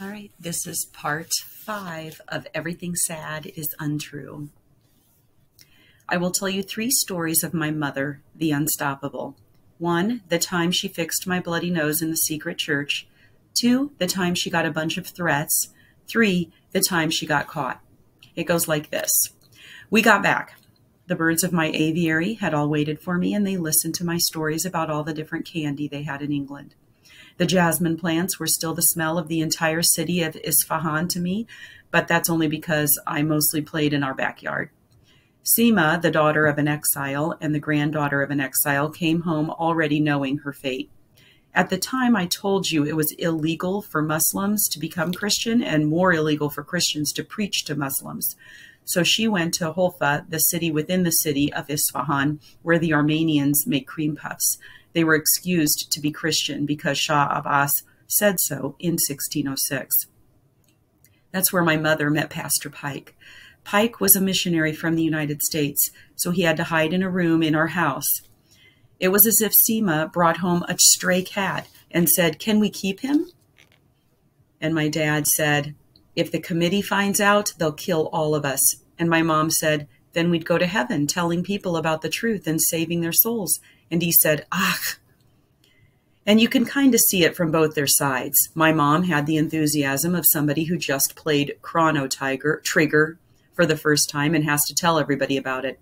All right, this is part five of Everything Sad is Untrue. I will tell you three stories of my mother, the unstoppable. One, the time she fixed my bloody nose in the secret church. Two, the time she got a bunch of threats. Three, the time she got caught. It goes like this We got back. The birds of my aviary had all waited for me, and they listened to my stories about all the different candy they had in England. The jasmine plants were still the smell of the entire city of Isfahan to me, but that's only because I mostly played in our backyard. Seema, the daughter of an exile and the granddaughter of an exile, came home already knowing her fate. At the time, I told you it was illegal for Muslims to become Christian and more illegal for Christians to preach to Muslims. So she went to Julfa, the city within the city of Isfahan, where the Armenians make cream puffs. They were excused to be Christian because Shah Abbas said so in 1606. That's where my mother met Pastor Pike. Pike was a missionary from the United States, so he had to hide in a room in our house. It was as if Seema brought home a stray cat and said, Can we keep him? And my dad said, If the committee finds out, they'll kill all of us. And my mom said, Then we'd go to heaven telling people about the truth and saving their souls. And he said, Ach. And you can kind of see it from both their sides. My mom had the enthusiasm of somebody who just played Chrono Tiger, Trigger for the first time and has to tell everybody about it.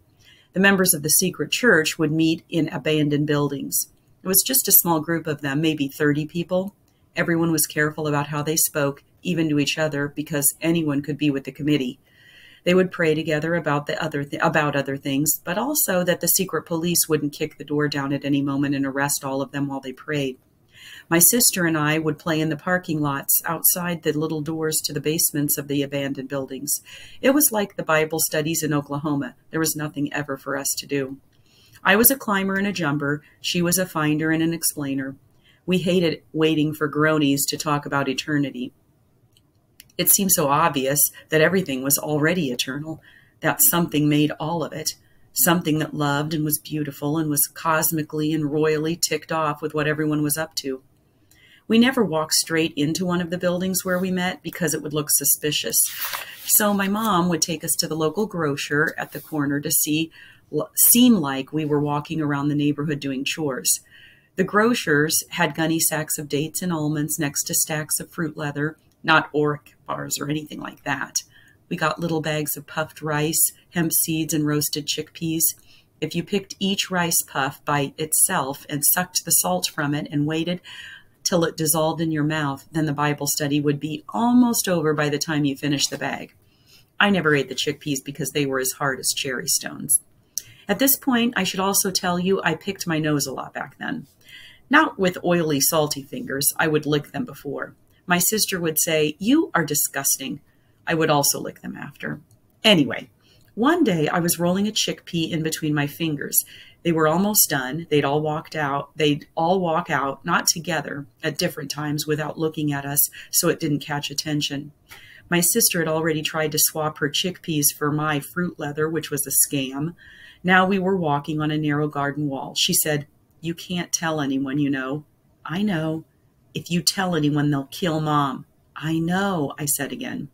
The members of the secret church would meet in abandoned buildings. It was just a small group of them, maybe 30 people. Everyone was careful about how they spoke, even to each other, because anyone could be with the committee. They would pray together about the other th- about other things, but also that the secret police wouldn't kick the door down at any moment and arrest all of them while they prayed. My sister and I would play in the parking lots outside the little doors to the basements of the abandoned buildings. It was like the Bible studies in Oklahoma. There was nothing ever for us to do. I was a climber and a jumper. She was a finder and an explainer. We hated waiting for groanies to talk about eternity. It seemed so obvious that everything was already eternal, that something made all of it, something that loved and was beautiful and was cosmically and royally ticked off with what everyone was up to. We never walked straight into one of the buildings where we met because it would look suspicious. So my mom would take us to the local grocer at the corner to see seem like we were walking around the neighborhood doing chores. The grocers had gunny sacks of dates and almonds next to stacks of fruit leather not Orek bars or anything like that. We got little bags of puffed rice, hemp seeds, and roasted chickpeas. If you picked each rice puff by itself and sucked the salt from it and waited till it dissolved in your mouth, then the Bible study would be almost over by the time you finished the bag. I never ate the chickpeas because they were as hard as cherry stones. At this point, I should also tell you I picked my nose a lot back then. Not with oily, salty fingers, I would lick them before. My sister would say, You are disgusting. I would also lick them after. Anyway, one day I was rolling a chickpea in between my fingers. They were almost done. They'd all walked out. They'd all walk out, not together, at different times without looking at us so it didn't catch attention. My sister had already tried to swap her chickpeas for my fruit leather, which was a scam. Now we were walking on a narrow garden wall. She said, You can't tell anyone, you know. I know. If you tell anyone, they'll kill mom. I know, I said again.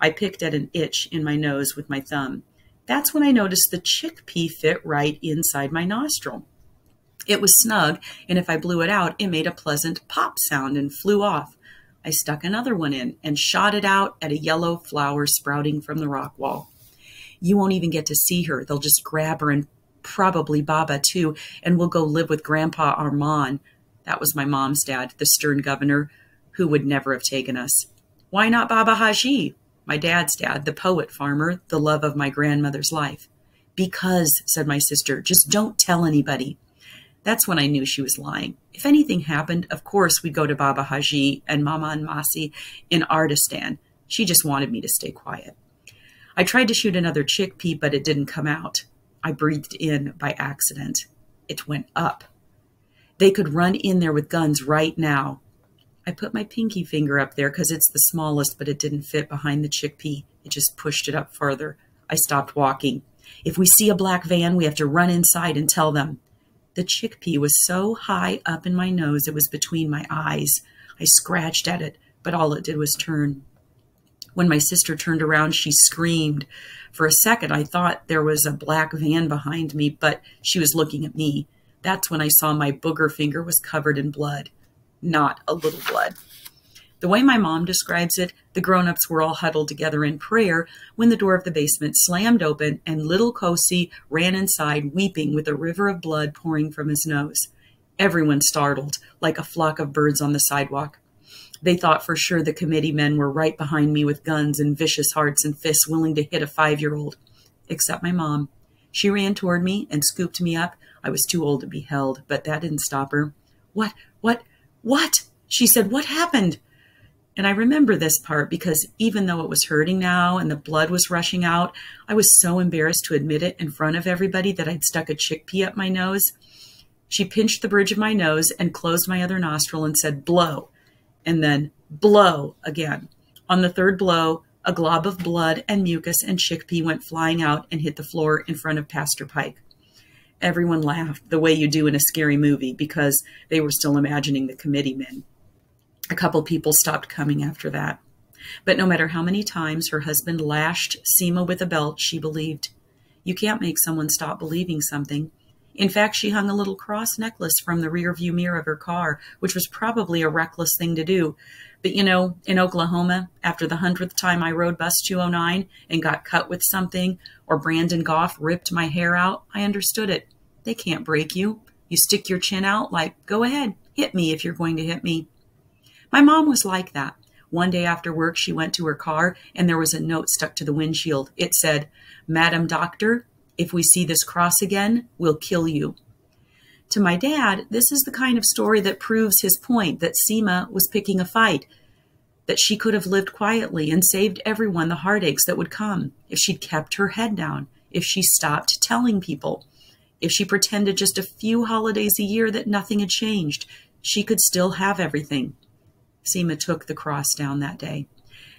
I picked at an itch in my nose with my thumb. That's when I noticed the chickpea fit right inside my nostril. It was snug, and if I blew it out, it made a pleasant pop sound and flew off. I stuck another one in and shot it out at a yellow flower sprouting from the rock wall. You won't even get to see her. They'll just grab her and probably Baba too, and we'll go live with Grandpa Armand. That was my mom's dad, the stern governor, who would never have taken us. Why not Baba Haji, my dad's dad, the poet farmer, the love of my grandmother's life? Because, said my sister, just don't tell anybody. That's when I knew she was lying. If anything happened, of course we'd go to Baba Haji and Mama and Masi in Ardistan. She just wanted me to stay quiet. I tried to shoot another chickpea, but it didn't come out. I breathed in by accident. It went up. They could run in there with guns right now. I put my pinky finger up there because it's the smallest, but it didn't fit behind the chickpea. It just pushed it up further. I stopped walking. If we see a black van, we have to run inside and tell them. The chickpea was so high up in my nose it was between my eyes. I scratched at it, but all it did was turn. When my sister turned around, she screamed. For a second, I thought there was a black van behind me, but she was looking at me. That's when I saw my booger finger was covered in blood. Not a little blood. The way my mom describes it, the grown ups were all huddled together in prayer when the door of the basement slammed open and little Kosi ran inside, weeping with a river of blood pouring from his nose. Everyone startled, like a flock of birds on the sidewalk. They thought for sure the committee men were right behind me with guns and vicious hearts and fists willing to hit a five year old. Except my mom. She ran toward me and scooped me up. I was too old to be held, but that didn't stop her. What, what, what? She said, What happened? And I remember this part because even though it was hurting now and the blood was rushing out, I was so embarrassed to admit it in front of everybody that I'd stuck a chickpea up my nose. She pinched the bridge of my nose and closed my other nostril and said, blow, and then blow again. On the third blow, a glob of blood and mucus and chickpea went flying out and hit the floor in front of Pastor Pike. Everyone laughed the way you do in a scary movie because they were still imagining the committee men. A couple people stopped coming after that. But no matter how many times her husband lashed Seema with a belt, she believed. You can't make someone stop believing something. In fact, she hung a little cross necklace from the rear view mirror of her car, which was probably a reckless thing to do. But you know, in Oklahoma, after the hundredth time I rode bus 209 and got cut with something, or Brandon Goff ripped my hair out, I understood it. They can't break you. You stick your chin out like, go ahead, hit me if you're going to hit me. My mom was like that. One day after work, she went to her car and there was a note stuck to the windshield. It said, Madam Doctor, if we see this cross again, we'll kill you. To my dad, this is the kind of story that proves his point that Seema was picking a fight, that she could have lived quietly and saved everyone the heartaches that would come if she'd kept her head down, if she stopped telling people, if she pretended just a few holidays a year that nothing had changed, she could still have everything. Seema took the cross down that day.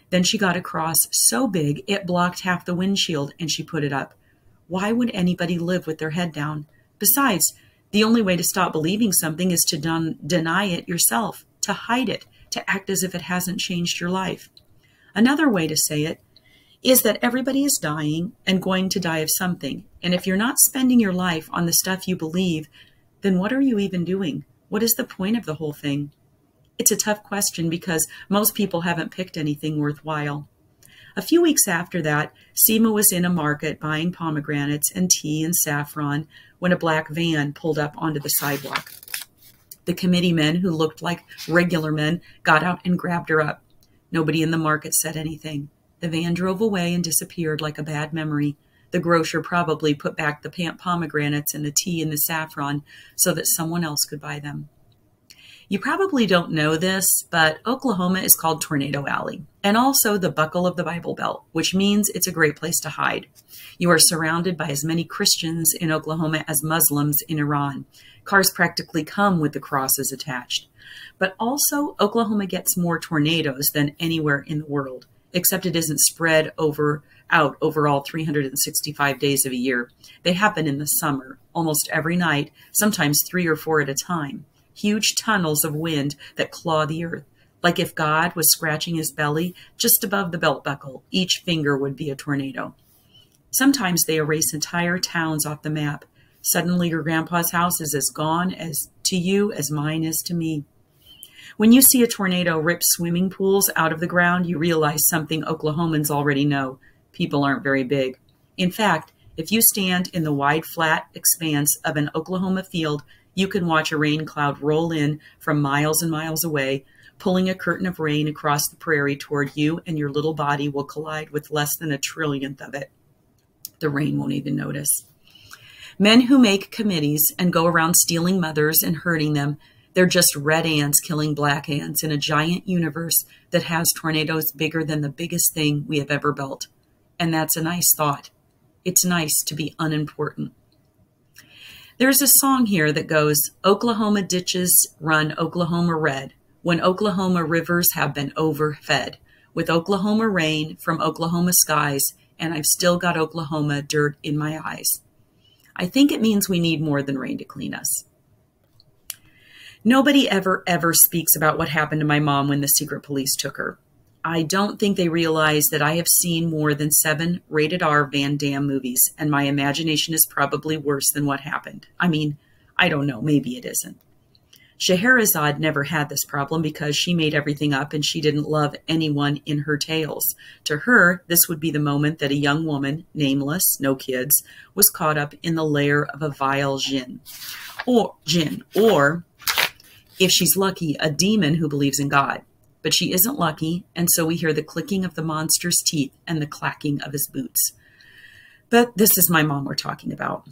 Then she got a cross so big it blocked half the windshield and she put it up. Why would anybody live with their head down? Besides, the only way to stop believing something is to deny it yourself, to hide it, to act as if it hasn't changed your life. Another way to say it is that everybody is dying and going to die of something. And if you're not spending your life on the stuff you believe, then what are you even doing? What is the point of the whole thing? It's a tough question because most people haven't picked anything worthwhile. A few weeks after that, Seema was in a market buying pomegranates and tea and saffron when a black van pulled up onto the sidewalk. The committee men, who looked like regular men, got out and grabbed her up. Nobody in the market said anything. The van drove away and disappeared like a bad memory. The grocer probably put back the pomegranates and the tea and the saffron so that someone else could buy them. You probably don't know this, but Oklahoma is called Tornado Alley and also the buckle of the Bible Belt, which means it's a great place to hide. You are surrounded by as many Christians in Oklahoma as Muslims in Iran. Cars practically come with the crosses attached. But also, Oklahoma gets more tornadoes than anywhere in the world, except it isn't spread over out over all 365 days of a year. They happen in the summer, almost every night, sometimes three or four at a time huge tunnels of wind that claw the earth. Like if God was scratching his belly just above the belt buckle, each finger would be a tornado. Sometimes they erase entire towns off the map. Suddenly your grandpa's house is as gone as to you as mine is to me. When you see a tornado rip swimming pools out of the ground, you realize something Oklahomans already know. People aren't very big. In fact, if you stand in the wide, flat expanse of an Oklahoma field you can watch a rain cloud roll in from miles and miles away, pulling a curtain of rain across the prairie toward you, and your little body will collide with less than a trillionth of it. The rain won't even notice. Men who make committees and go around stealing mothers and hurting them, they're just red ants killing black ants in a giant universe that has tornadoes bigger than the biggest thing we have ever built. And that's a nice thought. It's nice to be unimportant. There's a song here that goes, Oklahoma ditches run Oklahoma red when Oklahoma rivers have been overfed with Oklahoma rain from Oklahoma skies, and I've still got Oklahoma dirt in my eyes. I think it means we need more than rain to clean us. Nobody ever, ever speaks about what happened to my mom when the secret police took her. I don't think they realize that I have seen more than seven rated R Van Damme movies, and my imagination is probably worse than what happened. I mean, I don't know, maybe it isn't. Scheherazade never had this problem because she made everything up and she didn't love anyone in her tales. To her, this would be the moment that a young woman, nameless, no kids, was caught up in the lair of a vile jinn. Or jinn, or if she's lucky, a demon who believes in God. But she isn't lucky, and so we hear the clicking of the monster's teeth and the clacking of his boots. But this is my mom we're talking about.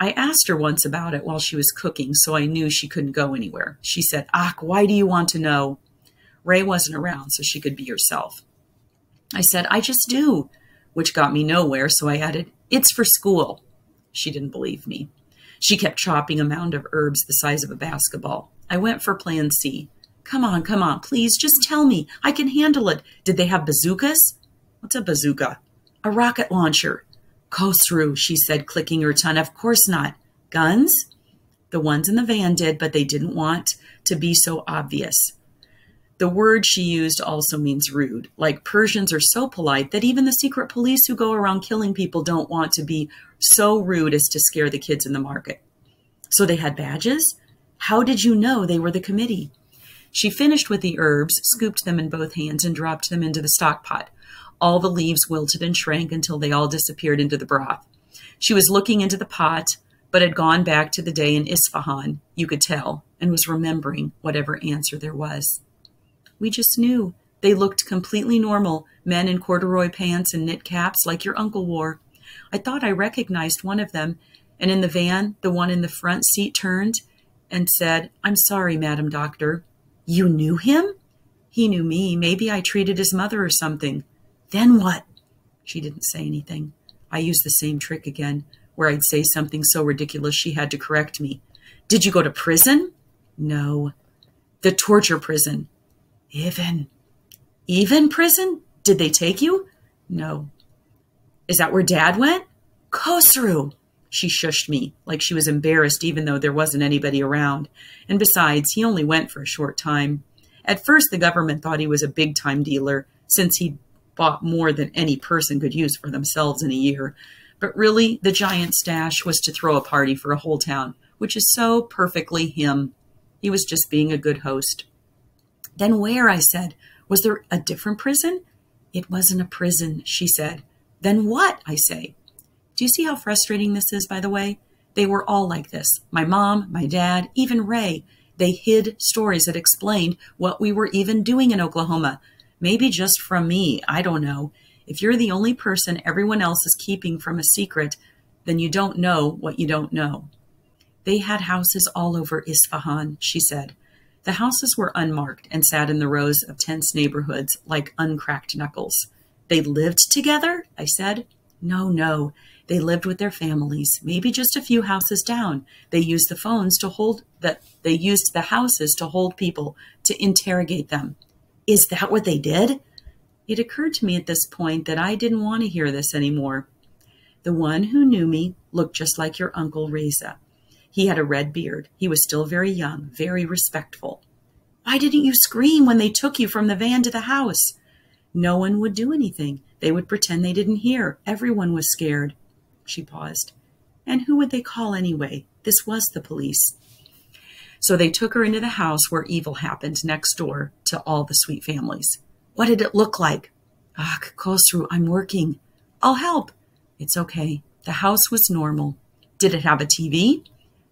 I asked her once about it while she was cooking, so I knew she couldn't go anywhere. She said, Ach, why do you want to know? Ray wasn't around, so she could be herself. I said, I just do, which got me nowhere, so I added, It's for school. She didn't believe me. She kept chopping a mound of herbs the size of a basketball. I went for plan C. Come on, come on, please, just tell me. I can handle it. Did they have bazookas? What's a bazooka? A rocket launcher. Khosrou, she said, clicking her tongue. Of course not. Guns? The ones in the van did, but they didn't want to be so obvious. The word she used also means rude. Like Persians are so polite that even the secret police who go around killing people don't want to be so rude as to scare the kids in the market. So they had badges? How did you know they were the committee? She finished with the herbs, scooped them in both hands, and dropped them into the stock pot. All the leaves wilted and shrank until they all disappeared into the broth. She was looking into the pot, but had gone back to the day in Isfahan, you could tell, and was remembering whatever answer there was. We just knew. They looked completely normal, men in corduroy pants and knit caps like your uncle wore. I thought I recognized one of them, and in the van, the one in the front seat turned and said, I'm sorry, Madam Doctor. You knew him? He knew me. Maybe I treated his mother or something. Then what? She didn't say anything. I used the same trick again, where I'd say something so ridiculous she had to correct me. Did you go to prison? No. The torture prison. Even. Even prison? Did they take you? No. Is that where dad went? Khosrou. She shushed me, like she was embarrassed even though there wasn't anybody around. And besides, he only went for a short time. At first, the government thought he was a big time dealer, since he'd bought more than any person could use for themselves in a year. But really, the giant stash was to throw a party for a whole town, which is so perfectly him. He was just being a good host. Then where? I said. Was there a different prison? It wasn't a prison, she said. Then what? I say. Do you see how frustrating this is, by the way? They were all like this. My mom, my dad, even Ray. They hid stories that explained what we were even doing in Oklahoma, Maybe just from me. I don't know. If you're the only person everyone else is keeping from a secret, then you don't know what you don't know. They had houses all over Isfahan, she said. The houses were unmarked and sat in the rows of tense neighborhoods like uncracked knuckles. They lived together? I said. No, no. They lived with their families, maybe just a few houses down. They used the phones to hold that they used the houses to hold people, to interrogate them. Is that what they did? It occurred to me at this point that I didn't want to hear this anymore. The one who knew me looked just like your uncle Reza. He had a red beard. He was still very young, very respectful. Why didn't you scream when they took you from the van to the house? No one would do anything. They would pretend they didn't hear. Everyone was scared. She paused. And who would they call anyway? This was the police. So they took her into the house where evil happened next door to all the sweet families. What did it look like? Ah, Khosrou, I'm working. I'll help. It's okay. The house was normal. Did it have a TV?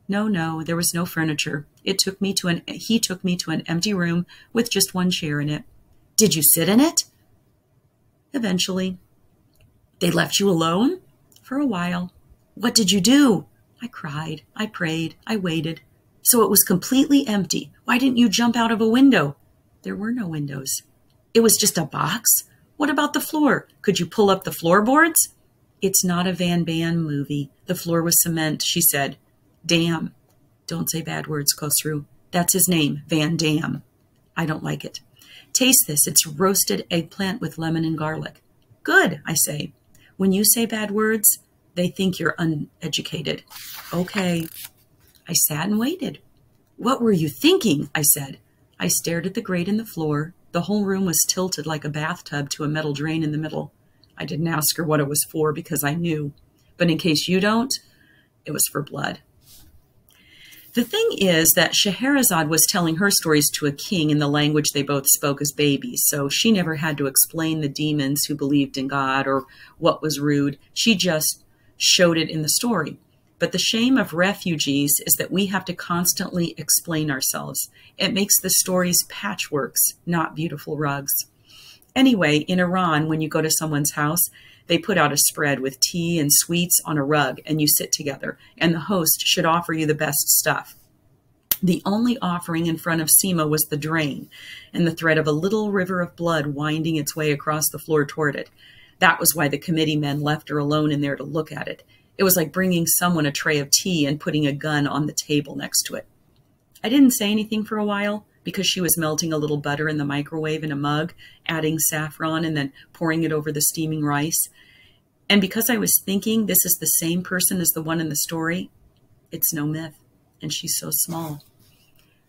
No, no, there was no furniture. It took me to an he took me to an empty room with just one chair in it. Did you sit in it? Eventually. They left you alone? For a while. What did you do? I cried. I prayed. I waited. So it was completely empty. Why didn't you jump out of a window? There were no windows. It was just a box? What about the floor? Could you pull up the floorboards? It's not a Van Damme movie. The floor was cement, she said. Damn. Don't say bad words, Khosrou. That's his name, Van Damme. I don't like it. Taste this. It's roasted eggplant with lemon and garlic. Good, I say. When you say bad words, they think you're uneducated. Okay. I sat and waited. What were you thinking? I said. I stared at the grate in the floor. The whole room was tilted like a bathtub to a metal drain in the middle. I didn't ask her what it was for because I knew. But in case you don't, it was for blood. The thing is that Scheherazade was telling her stories to a king in the language they both spoke as babies, so she never had to explain the demons who believed in God or what was rude. She just showed it in the story. But the shame of refugees is that we have to constantly explain ourselves. It makes the stories patchworks, not beautiful rugs. Anyway, in Iran, when you go to someone's house, they put out a spread with tea and sweets on a rug, and you sit together, and the host should offer you the best stuff. The only offering in front of Seema was the drain and the thread of a little river of blood winding its way across the floor toward it. That was why the committee men left her alone in there to look at it. It was like bringing someone a tray of tea and putting a gun on the table next to it. I didn't say anything for a while because she was melting a little butter in the microwave in a mug, adding saffron, and then pouring it over the steaming rice. And because I was thinking this is the same person as the one in the story, it's no myth, and she's so small.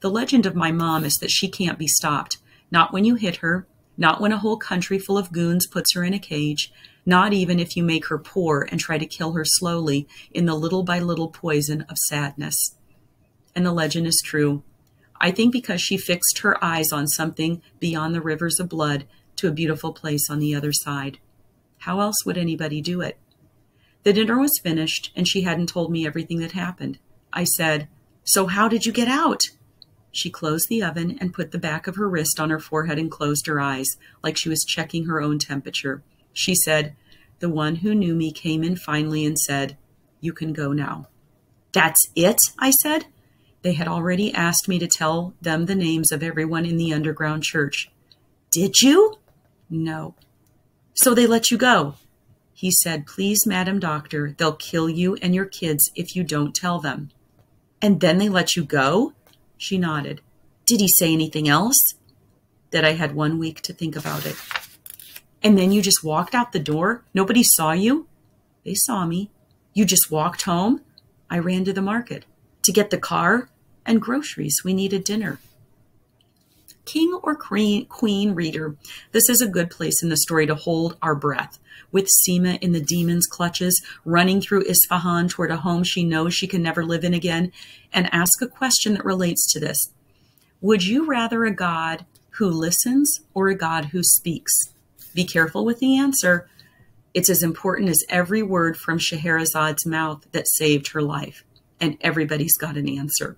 The legend of my mom is that she can't be stopped, not when you hit her, not when a whole country full of goons puts her in a cage, not even if you make her poor and try to kill her slowly in the little by little poison of sadness. And the legend is true. I think because she fixed her eyes on something beyond the rivers of blood to a beautiful place on the other side. How else would anybody do it? The dinner was finished, and she hadn't told me everything that happened. I said, So how did you get out? She closed the oven and put the back of her wrist on her forehead and closed her eyes, like she was checking her own temperature. She said, The one who knew me came in finally and said, You can go now. That's it? I said. They had already asked me to tell them the names of everyone in the underground church. Did you? No. So they let you go. He said, Please, Madam Doctor, they'll kill you and your kids if you don't tell them. And then they let you go? She nodded. Did he say anything else? That I had one week to think about it. And then you just walked out the door? Nobody saw you? They saw me. You just walked home? I ran to the market. To get the car? And groceries. We needed dinner. King or queen reader, this is a good place in the story to hold our breath. With Seema in the demon's clutches, running through Isfahan toward a home she knows she can never live in again, and ask a question that relates to this. Would you rather a God who listens or a God who speaks? Be careful with the answer. It's as important as every word from Scheherazade's mouth that saved her life, and everybody's got an answer.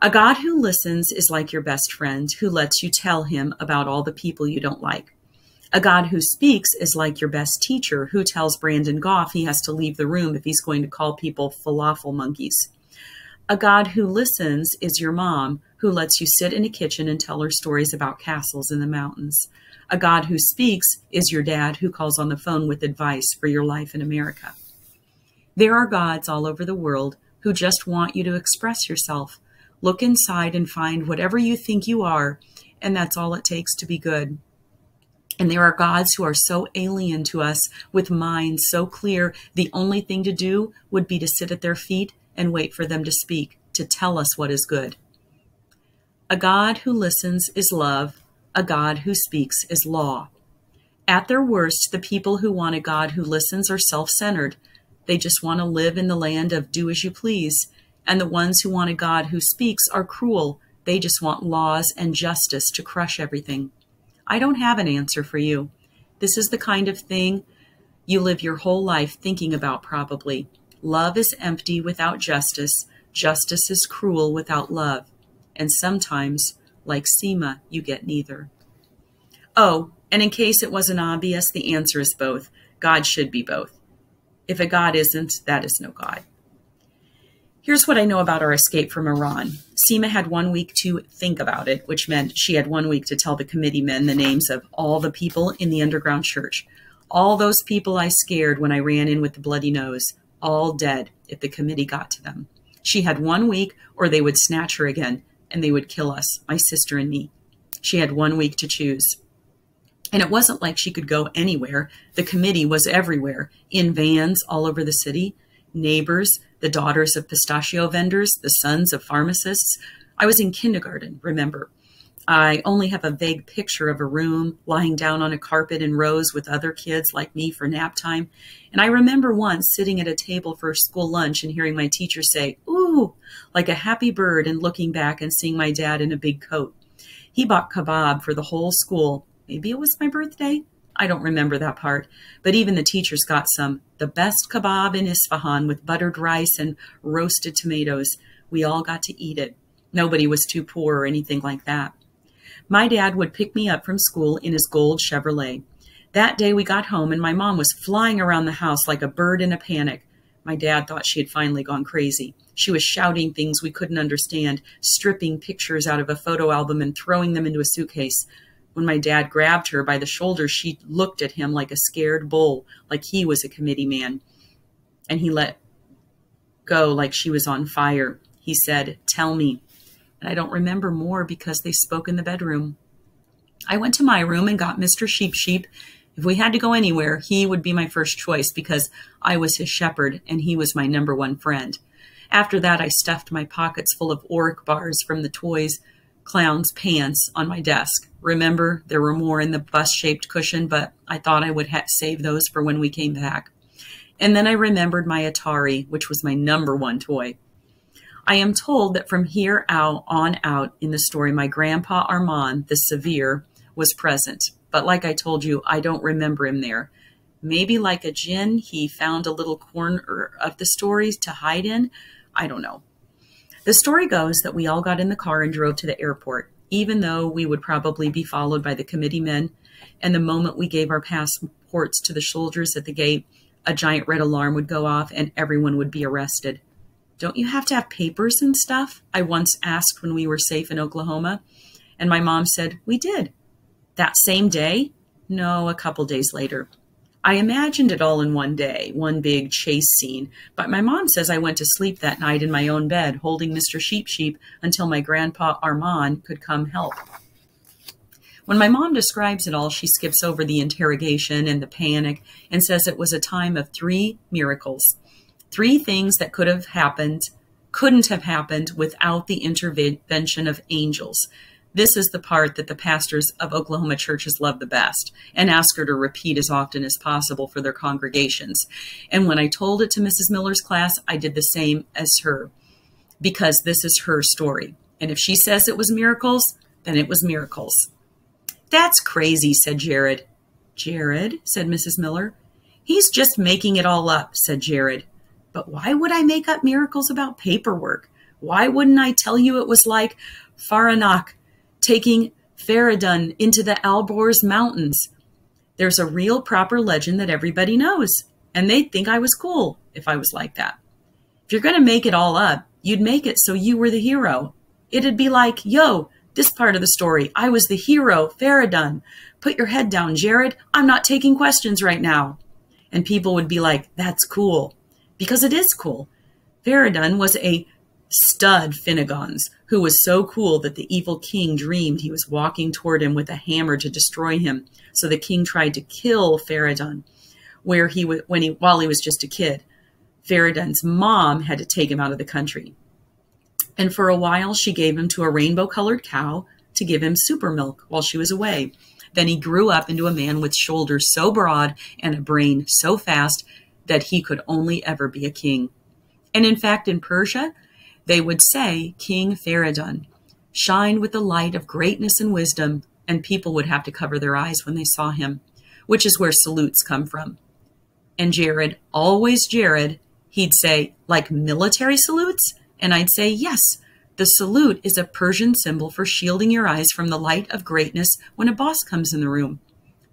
A God who listens is like your best friend who lets you tell him about all the people you don't like. A God who speaks is like your best teacher who tells Brandon Goff he has to leave the room if he's going to call people falafel monkeys. A God who listens is your mom who lets you sit in a kitchen and tell her stories about castles in the mountains. A God who speaks is your dad who calls on the phone with advice for your life in America. There are gods all over the world who just want you to express yourself Look inside and find whatever you think you are, and that's all it takes to be good. And there are gods who are so alien to us with minds so clear, the only thing to do would be to sit at their feet and wait for them to speak, to tell us what is good. A God who listens is love, a God who speaks is law. At their worst, the people who want a God who listens are self centered. They just want to live in the land of do as you please and the ones who want a God who speaks are cruel. They just want laws and justice to crush everything. I don't have an answer for you. This is the kind of thing you live your whole life thinking about, probably. Love is empty without justice. Justice is cruel without love. And sometimes, like Seema, you get neither. Oh, and in case it wasn't obvious, the answer is both. God should be both. If a God isn't, that is no God. Here's what I know about our escape from Iran. Seema had one week to think about it, which meant she had one week to tell the committee men the names of all the people in the underground church. All those people I scared when I ran in with the bloody nose, all dead if the committee got to them. She had one week or they would snatch her again and they would kill us, my sister and me. She had one week to choose. And it wasn't like she could go anywhere. The committee was everywhere, in vans all over the city, neighbors, the daughters of pistachio vendors, the sons of pharmacists. I was in kindergarten, remember. I only have a vague picture of a room lying down on a carpet in rows with other kids like me for nap time. And I remember once sitting at a table for school lunch and hearing my teacher say, Ooh, like a happy bird, and looking back and seeing my dad in a big coat. He bought kebab for the whole school. Maybe it was my birthday. I don't remember that part, but even the teachers got some. The best kebab in Isfahan with buttered rice and roasted tomatoes. We all got to eat it. Nobody was too poor or anything like that. My dad would pick me up from school in his gold Chevrolet. That day we got home and my mom was flying around the house like a bird in a panic. My dad thought she had finally gone crazy. She was shouting things we couldn't understand, stripping pictures out of a photo album and throwing them into a suitcase. When my dad grabbed her by the shoulder, she looked at him like a scared bull, like he was a committee man. And he let go like she was on fire. He said, Tell me. And I don't remember more because they spoke in the bedroom. I went to my room and got Mr. Sheep Sheep. If we had to go anywhere, he would be my first choice because I was his shepherd and he was my number one friend. After that, I stuffed my pockets full of Orrick bars from the toys clown's pants on my desk. Remember, there were more in the bus shaped cushion, but I thought I would save those for when we came back. And then I remembered my Atari, which was my number one toy. I am told that from here out on out in the story, my grandpa Armand, the severe, was present. But like I told you, I don't remember him there. Maybe like a jinn, he found a little corner of the stories to hide in. I don't know. The story goes that we all got in the car and drove to the airport, even though we would probably be followed by the committee men. And the moment we gave our passports to the soldiers at the gate, a giant red alarm would go off and everyone would be arrested. Don't you have to have papers and stuff? I once asked when we were safe in Oklahoma. And my mom said, We did. That same day? No, a couple days later. I imagined it all in one day, one big chase scene, but my mom says I went to sleep that night in my own bed, holding Mr. Sheep Sheep until my grandpa Armand could come help. When my mom describes it all, she skips over the interrogation and the panic and says it was a time of three miracles. Three things that could have happened, couldn't have happened without the intervention of angels. This is the part that the pastors of Oklahoma churches love the best and ask her to repeat as often as possible for their congregations. And when I told it to Mrs. Miller's class, I did the same as her because this is her story. And if she says it was miracles, then it was miracles. That's crazy, said Jared. Jared, said Mrs. Miller. He's just making it all up, said Jared. But why would I make up miracles about paperwork? Why wouldn't I tell you it was like Faranak taking Faradun into the Alborz Mountains? There's a real proper legend that everybody knows, and they'd think I was cool if I was like that. If you're going to make it all up, you'd make it so you were the hero. It'd be like, yo, this part of the story, I was the hero, Faradun. Put your head down, Jared. I'm not taking questions right now. And people would be like, that's cool because it is cool. Faradun was a stud Finnegans who was so cool that the evil king dreamed he was walking toward him with a hammer to destroy him. So the king tried to kill Faradun, where he when he while he was just a kid. Faradun's mom had to take him out of the country. And for a while she gave him to a rainbow-colored cow to give him super milk while she was away. Then he grew up into a man with shoulders so broad and a brain so fast that he could only ever be a king. And in fact, in Persia, they would say King Faradun shine with the light of greatness and wisdom, and people would have to cover their eyes when they saw him, which is where salutes come from. And Jared, always Jared, he'd say, like military salutes? And I'd say, yes, the salute is a Persian symbol for shielding your eyes from the light of greatness when a boss comes in the room.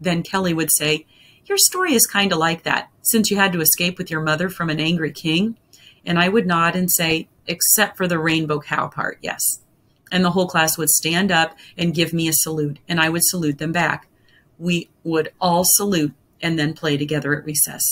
Then Kelly would say, your story is kind of like that, since you had to escape with your mother from an angry king. And I would nod and say, except for the rainbow cow part, yes. And the whole class would stand up and give me a salute, and I would salute them back. We would all salute and then play together at recess.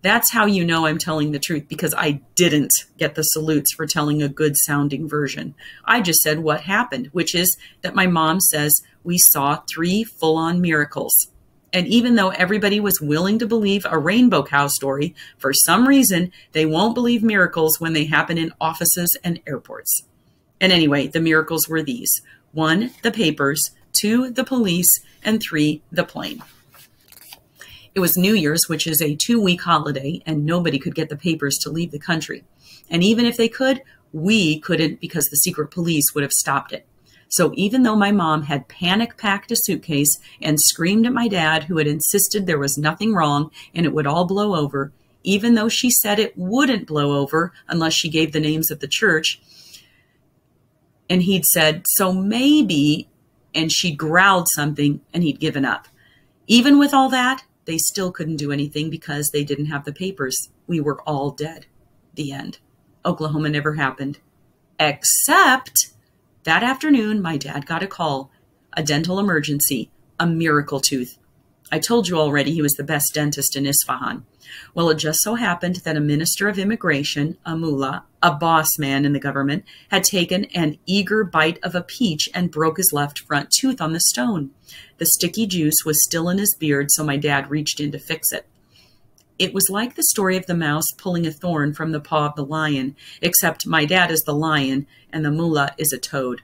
That's how you know I'm telling the truth because I didn't get the salutes for telling a good sounding version. I just said what happened, which is that my mom says we saw three full on miracles. And even though everybody was willing to believe a rainbow cow story, for some reason, they won't believe miracles when they happen in offices and airports. And anyway, the miracles were these one, the papers, two, the police, and three, the plane. It was New Year's, which is a two week holiday, and nobody could get the papers to leave the country. And even if they could, we couldn't because the secret police would have stopped it. So even though my mom had panic packed a suitcase and screamed at my dad, who had insisted there was nothing wrong and it would all blow over, even though she said it wouldn't blow over unless she gave the names of the church, and he'd said, So maybe, and she'd growled something and he'd given up. Even with all that, they still couldn't do anything because they didn't have the papers. We were all dead. The end. Oklahoma never happened. Except that afternoon, my dad got a call a dental emergency, a miracle tooth. I told you already he was the best dentist in Isfahan. Well, it just so happened that a minister of immigration, a mullah, a boss man in the government, had taken an eager bite of a peach and broke his left front tooth on the stone. The sticky juice was still in his beard, so my dad reached in to fix it. It was like the story of the mouse pulling a thorn from the paw of the lion, except my dad is the lion and the mullah is a toad.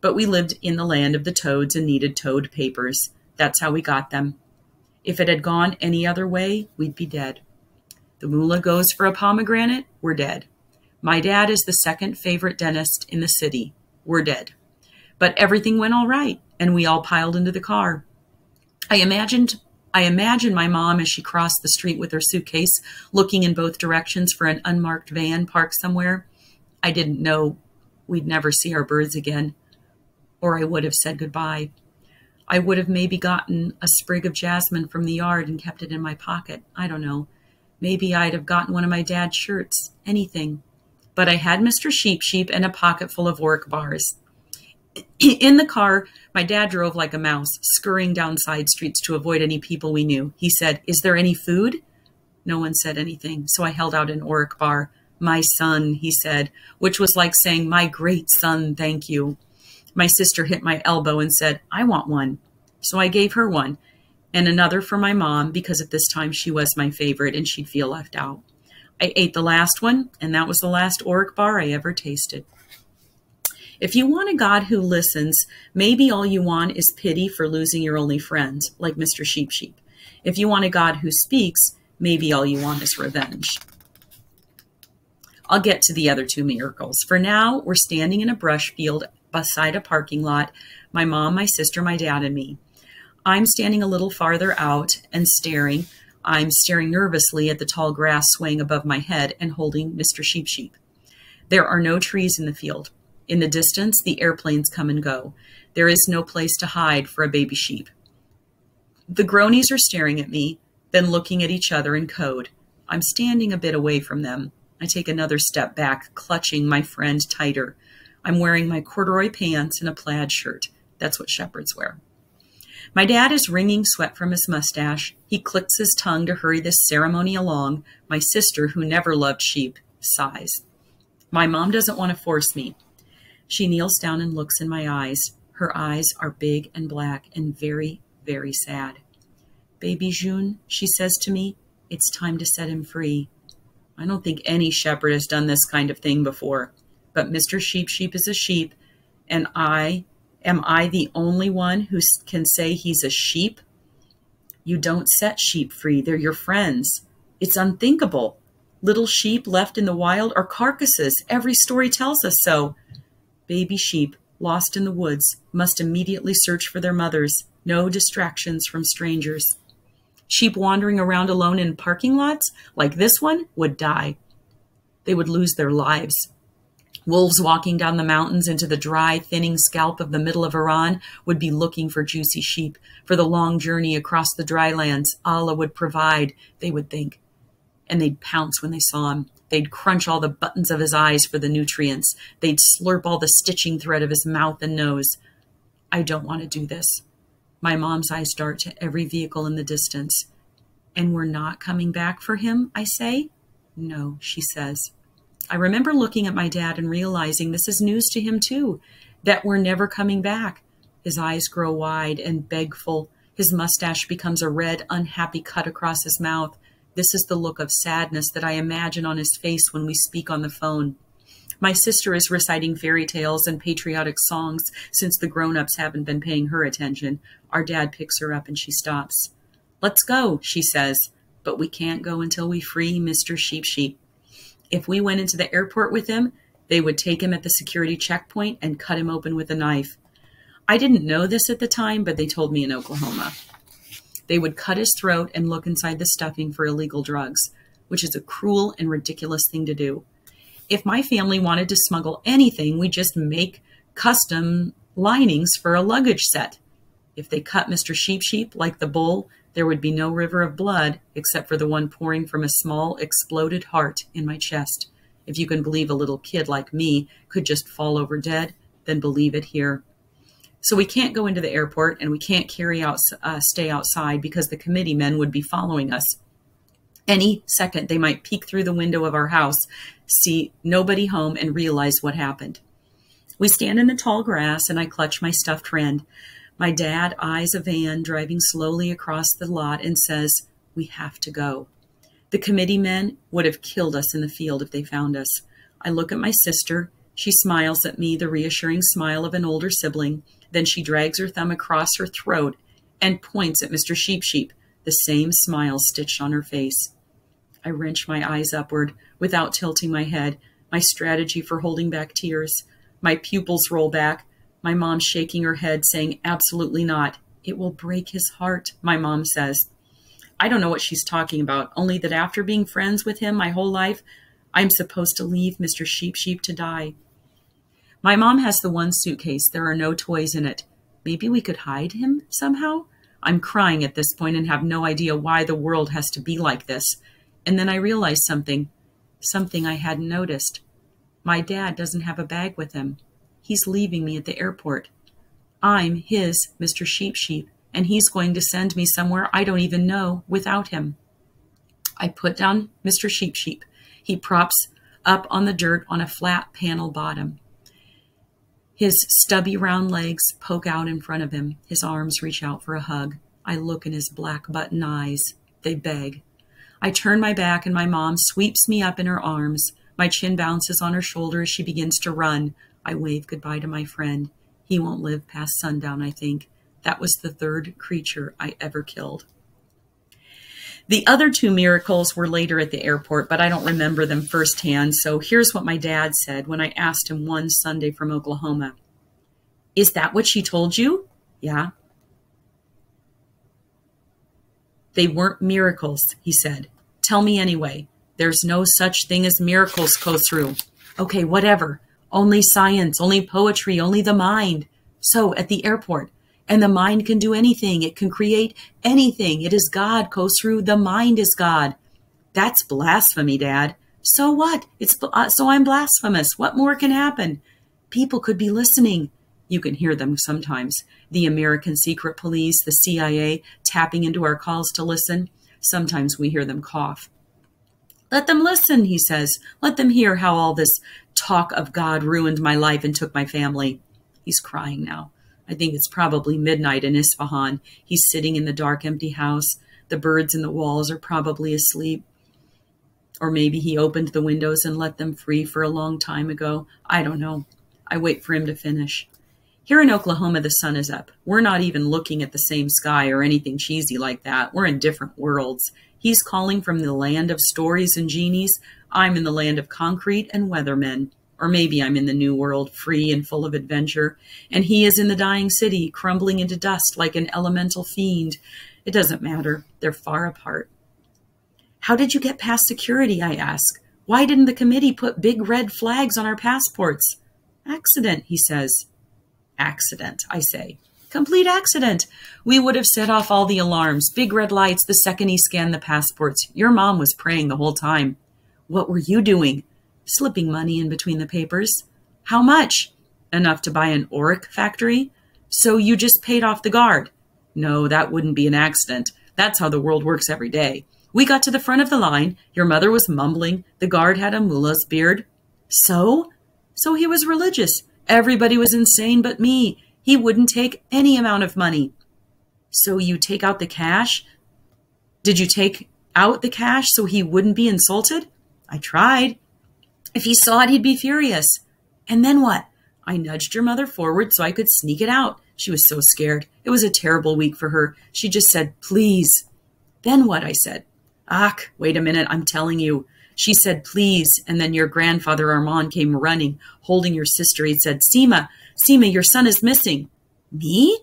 But we lived in the land of the toads and needed toad papers. That's how we got them. If it had gone any other way, we'd be dead. The mullah goes for a pomegranate, we're dead. My dad is the second favorite dentist in the city, we're dead. But everything went all right, and we all piled into the car. I imagined I imagine my mom as she crossed the street with her suitcase, looking in both directions for an unmarked van parked somewhere. I didn't know we'd never see our birds again, or I would have said goodbye. I would have maybe gotten a sprig of jasmine from the yard and kept it in my pocket. I don't know. Maybe I'd have gotten one of my dad's shirts. Anything. But I had Mr. Sheep Sheep and a pocket full of work bars. In the car, my dad drove like a mouse, scurrying down side streets to avoid any people we knew. He said, Is there any food? No one said anything, so I held out an Oric bar. My son, he said, which was like saying, My great son, thank you. My sister hit my elbow and said, I want one. So I gave her one, and another for my mom because at this time she was my favorite and she'd feel left out. I ate the last one, and that was the last Oric bar I ever tasted. If you want a God who listens, maybe all you want is pity for losing your only friend, like Mr. Sheep Sheep. If you want a God who speaks, maybe all you want is revenge. I'll get to the other two miracles. For now, we're standing in a brush field beside a parking lot, my mom, my sister, my dad, and me. I'm standing a little farther out and staring. I'm staring nervously at the tall grass swaying above my head and holding Mr. Sheep Sheep. There are no trees in the field. In the distance, the airplanes come and go. There is no place to hide for a baby sheep. The Gronies are staring at me, then looking at each other in code. I'm standing a bit away from them. I take another step back, clutching my friend tighter. I'm wearing my corduroy pants and a plaid shirt. That's what shepherds wear. My dad is wringing sweat from his mustache. He clicks his tongue to hurry this ceremony along. My sister, who never loved sheep, sighs. My mom doesn't want to force me. She kneels down and looks in my eyes. Her eyes are big and black and very, very sad. Baby June, she says to me, it's time to set him free. I don't think any shepherd has done this kind of thing before, but Mr. Sheep Sheep is a sheep, and I, am I the only one who can say he's a sheep? You don't set sheep free, they're your friends. It's unthinkable. Little sheep left in the wild are carcasses. Every story tells us so. Baby sheep, lost in the woods, must immediately search for their mothers. No distractions from strangers. Sheep wandering around alone in parking lots, like this one, would die. They would lose their lives. Wolves walking down the mountains into the dry, thinning scalp of the middle of Iran would be looking for juicy sheep. For the long journey across the dry lands, Allah would provide, they would think. And they'd pounce when they saw him. They'd crunch all the buttons of his eyes for the nutrients. They'd slurp all the stitching thread of his mouth and nose. I don't want to do this. My mom's eyes dart to every vehicle in the distance. And we're not coming back for him, I say. No, she says. I remember looking at my dad and realizing this is news to him too, that we're never coming back. His eyes grow wide and begful. His mustache becomes a red, unhappy cut across his mouth. This is the look of sadness that I imagine on his face when we speak on the phone. My sister is reciting fairy tales and patriotic songs since the grown ups haven't been paying her attention. Our dad picks her up and she stops. Let's go, she says, but we can't go until we free Mr. Sheep Sheep. If we went into the airport with him, they would take him at the security checkpoint and cut him open with a knife. I didn't know this at the time, but they told me in Oklahoma. They would cut his throat and look inside the stuffing for illegal drugs, which is a cruel and ridiculous thing to do. If my family wanted to smuggle anything, we just make custom linings for a luggage set. If they cut Mr. Sheep Sheep like the bull, there would be no river of blood except for the one pouring from a small exploded heart in my chest. If you can believe a little kid like me could just fall over dead, then believe it here. So we can't go into the airport and we can't carry out, uh, stay outside because the committee men would be following us. Any second, they might peek through the window of our house, see nobody home, and realize what happened. We stand in the tall grass and I clutch my stuffed friend. My dad eyes a van driving slowly across the lot and says, We have to go. The committee men would have killed us in the field if they found us. I look at my sister. She smiles at me, the reassuring smile of an older sibling. Then she drags her thumb across her throat and points at Mr. Sheep Sheep, the same smile stitched on her face. I wrench my eyes upward without tilting my head, my strategy for holding back tears. My pupils roll back, my mom shaking her head, saying, Absolutely not. It will break his heart, my mom says. I don't know what she's talking about, only that after being friends with him my whole life, I'm supposed to leave Mr. Sheep Sheep to die. My mom has the one suitcase. There are no toys in it. Maybe we could hide him somehow? I'm crying at this point and have no idea why the world has to be like this. And then I realize something, something I hadn't noticed. My dad doesn't have a bag with him. He's leaving me at the airport. I'm his Mr. Sheep Sheep, and he's going to send me somewhere I don't even know without him. I put down Mr. Sheep Sheep. He props up on the dirt on a flat panel bottom. His stubby round legs poke out in front of him. His arms reach out for a hug. I look in his black button eyes. They beg. I turn my back and my mom sweeps me up in her arms. My chin bounces on her shoulder as she begins to run. I wave goodbye to my friend. He won't live past sundown, I think. That was the third creature I ever killed. The other two miracles were later at the airport, but I don't remember them firsthand. So here's what my dad said when I asked him one Sunday from Oklahoma Is that what she told you? Yeah. They weren't miracles, he said. Tell me anyway. There's no such thing as miracles, Khosrou. Okay, whatever. Only science, only poetry, only the mind. So at the airport, and the mind can do anything. It can create anything. It is God, Khosrou. The mind is God. That's blasphemy, Dad. So what? It's uh, so I'm blasphemous. What more can happen? People could be listening. You can hear them sometimes. The American secret police, the CIA, tapping into our calls to listen. Sometimes we hear them cough. Let them listen, he says. Let them hear how all this talk of God ruined my life and took my family. He's crying now. I think it's probably midnight in Isfahan. He's sitting in the dark, empty house. The birds in the walls are probably asleep. Or maybe he opened the windows and let them free for a long time ago. I don't know. I wait for him to finish. Here in Oklahoma, the sun is up. We're not even looking at the same sky or anything cheesy like that. We're in different worlds. He's calling from the land of stories and genies. I'm in the land of concrete and weathermen. Or maybe I'm in the new world, free and full of adventure, and he is in the dying city, crumbling into dust like an elemental fiend. It doesn't matter. They're far apart. How did you get past security? I ask. Why didn't the committee put big red flags on our passports? Accident, he says. Accident, I say. Complete accident. We would have set off all the alarms, big red lights the second he scanned the passports. Your mom was praying the whole time. What were you doing? Slipping money in between the papers. How much? Enough to buy an Oric factory? So you just paid off the guard? No, that wouldn't be an accident. That's how the world works every day. We got to the front of the line. Your mother was mumbling. The guard had a mullah's beard. So? So he was religious. Everybody was insane but me. He wouldn't take any amount of money. So you take out the cash? Did you take out the cash so he wouldn't be insulted? I tried. If he saw it, he'd be furious. And then what? I nudged your mother forward so I could sneak it out. She was so scared. It was a terrible week for her. She just said, Please. Then what? I said. Ach, wait a minute. I'm telling you. She said, Please. And then your grandfather Armand came running, holding your sister. He said, Seema, Seema, your son is missing. Me?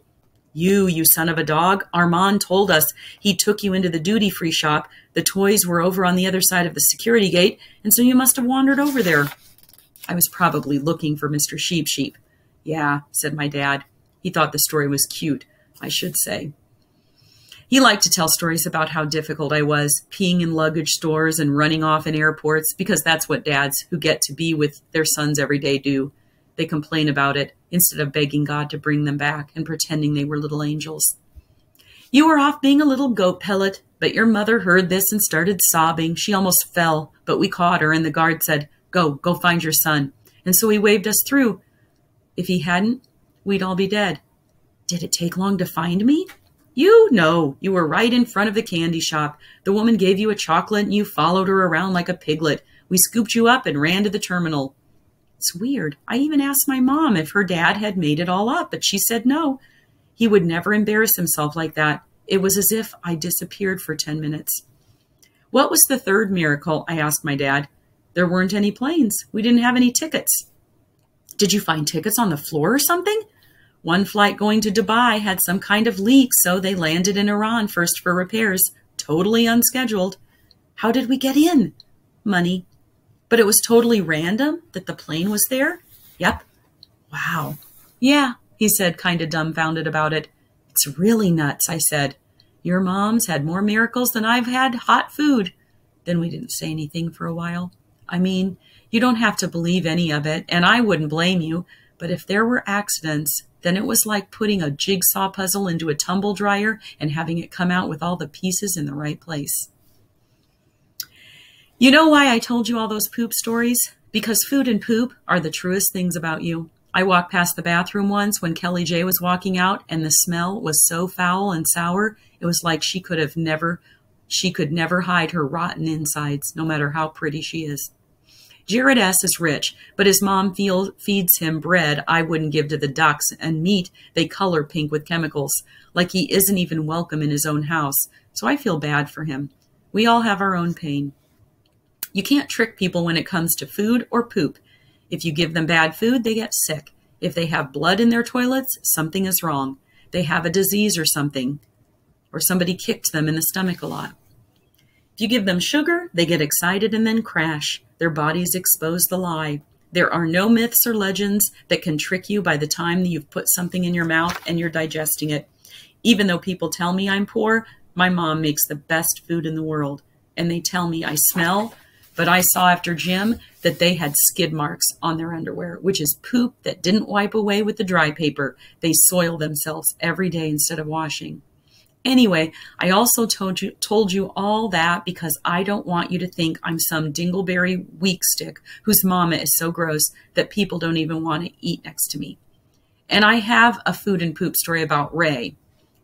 You, you son of a dog. Armand told us he took you into the duty free shop. The toys were over on the other side of the security gate, and so you must have wandered over there. I was probably looking for Mr. Sheep Sheep. Yeah, said my dad. He thought the story was cute, I should say. He liked to tell stories about how difficult I was, peeing in luggage stores and running off in airports, because that's what dads who get to be with their sons every day do. They complain about it instead of begging God to bring them back and pretending they were little angels. You were off being a little goat pellet, but your mother heard this and started sobbing. She almost fell, but we caught her, and the guard said, Go, go find your son. And so he waved us through. If he hadn't, we'd all be dead. Did it take long to find me? You know, you were right in front of the candy shop. The woman gave you a chocolate and you followed her around like a piglet. We scooped you up and ran to the terminal. It's weird. I even asked my mom if her dad had made it all up, but she said no. He would never embarrass himself like that. It was as if I disappeared for 10 minutes. What was the third miracle? I asked my dad. There weren't any planes. We didn't have any tickets. Did you find tickets on the floor or something? One flight going to Dubai had some kind of leak, so they landed in Iran first for repairs, totally unscheduled. How did we get in? Money. But it was totally random that the plane was there? Yep. Wow. Yeah, he said, kind of dumbfounded about it. It's really nuts, I said. Your mom's had more miracles than I've had hot food. Then we didn't say anything for a while. I mean, you don't have to believe any of it, and I wouldn't blame you, but if there were accidents, then it was like putting a jigsaw puzzle into a tumble dryer and having it come out with all the pieces in the right place. You know why I told you all those poop stories? Because food and poop are the truest things about you. I walked past the bathroom once when Kelly J was walking out and the smell was so foul and sour, it was like she could have never she could never hide her rotten insides, no matter how pretty she is. Jared S. is rich, but his mom feel, feeds him bread I wouldn't give to the ducks and meat they color pink with chemicals, like he isn't even welcome in his own house. So I feel bad for him. We all have our own pain. You can't trick people when it comes to food or poop. If you give them bad food, they get sick. If they have blood in their toilets, something is wrong. They have a disease or something, or somebody kicked them in the stomach a lot. If you give them sugar, they get excited and then crash. Their bodies expose the lie. There are no myths or legends that can trick you by the time you've put something in your mouth and you're digesting it. Even though people tell me I'm poor, my mom makes the best food in the world. And they tell me I smell, but I saw after gym that they had skid marks on their underwear, which is poop that didn't wipe away with the dry paper. They soil themselves every day instead of washing. Anyway, I also told you told you all that because I don't want you to think I'm some dingleberry weak stick whose mama is so gross that people don't even want to eat next to me. And I have a food and poop story about Ray.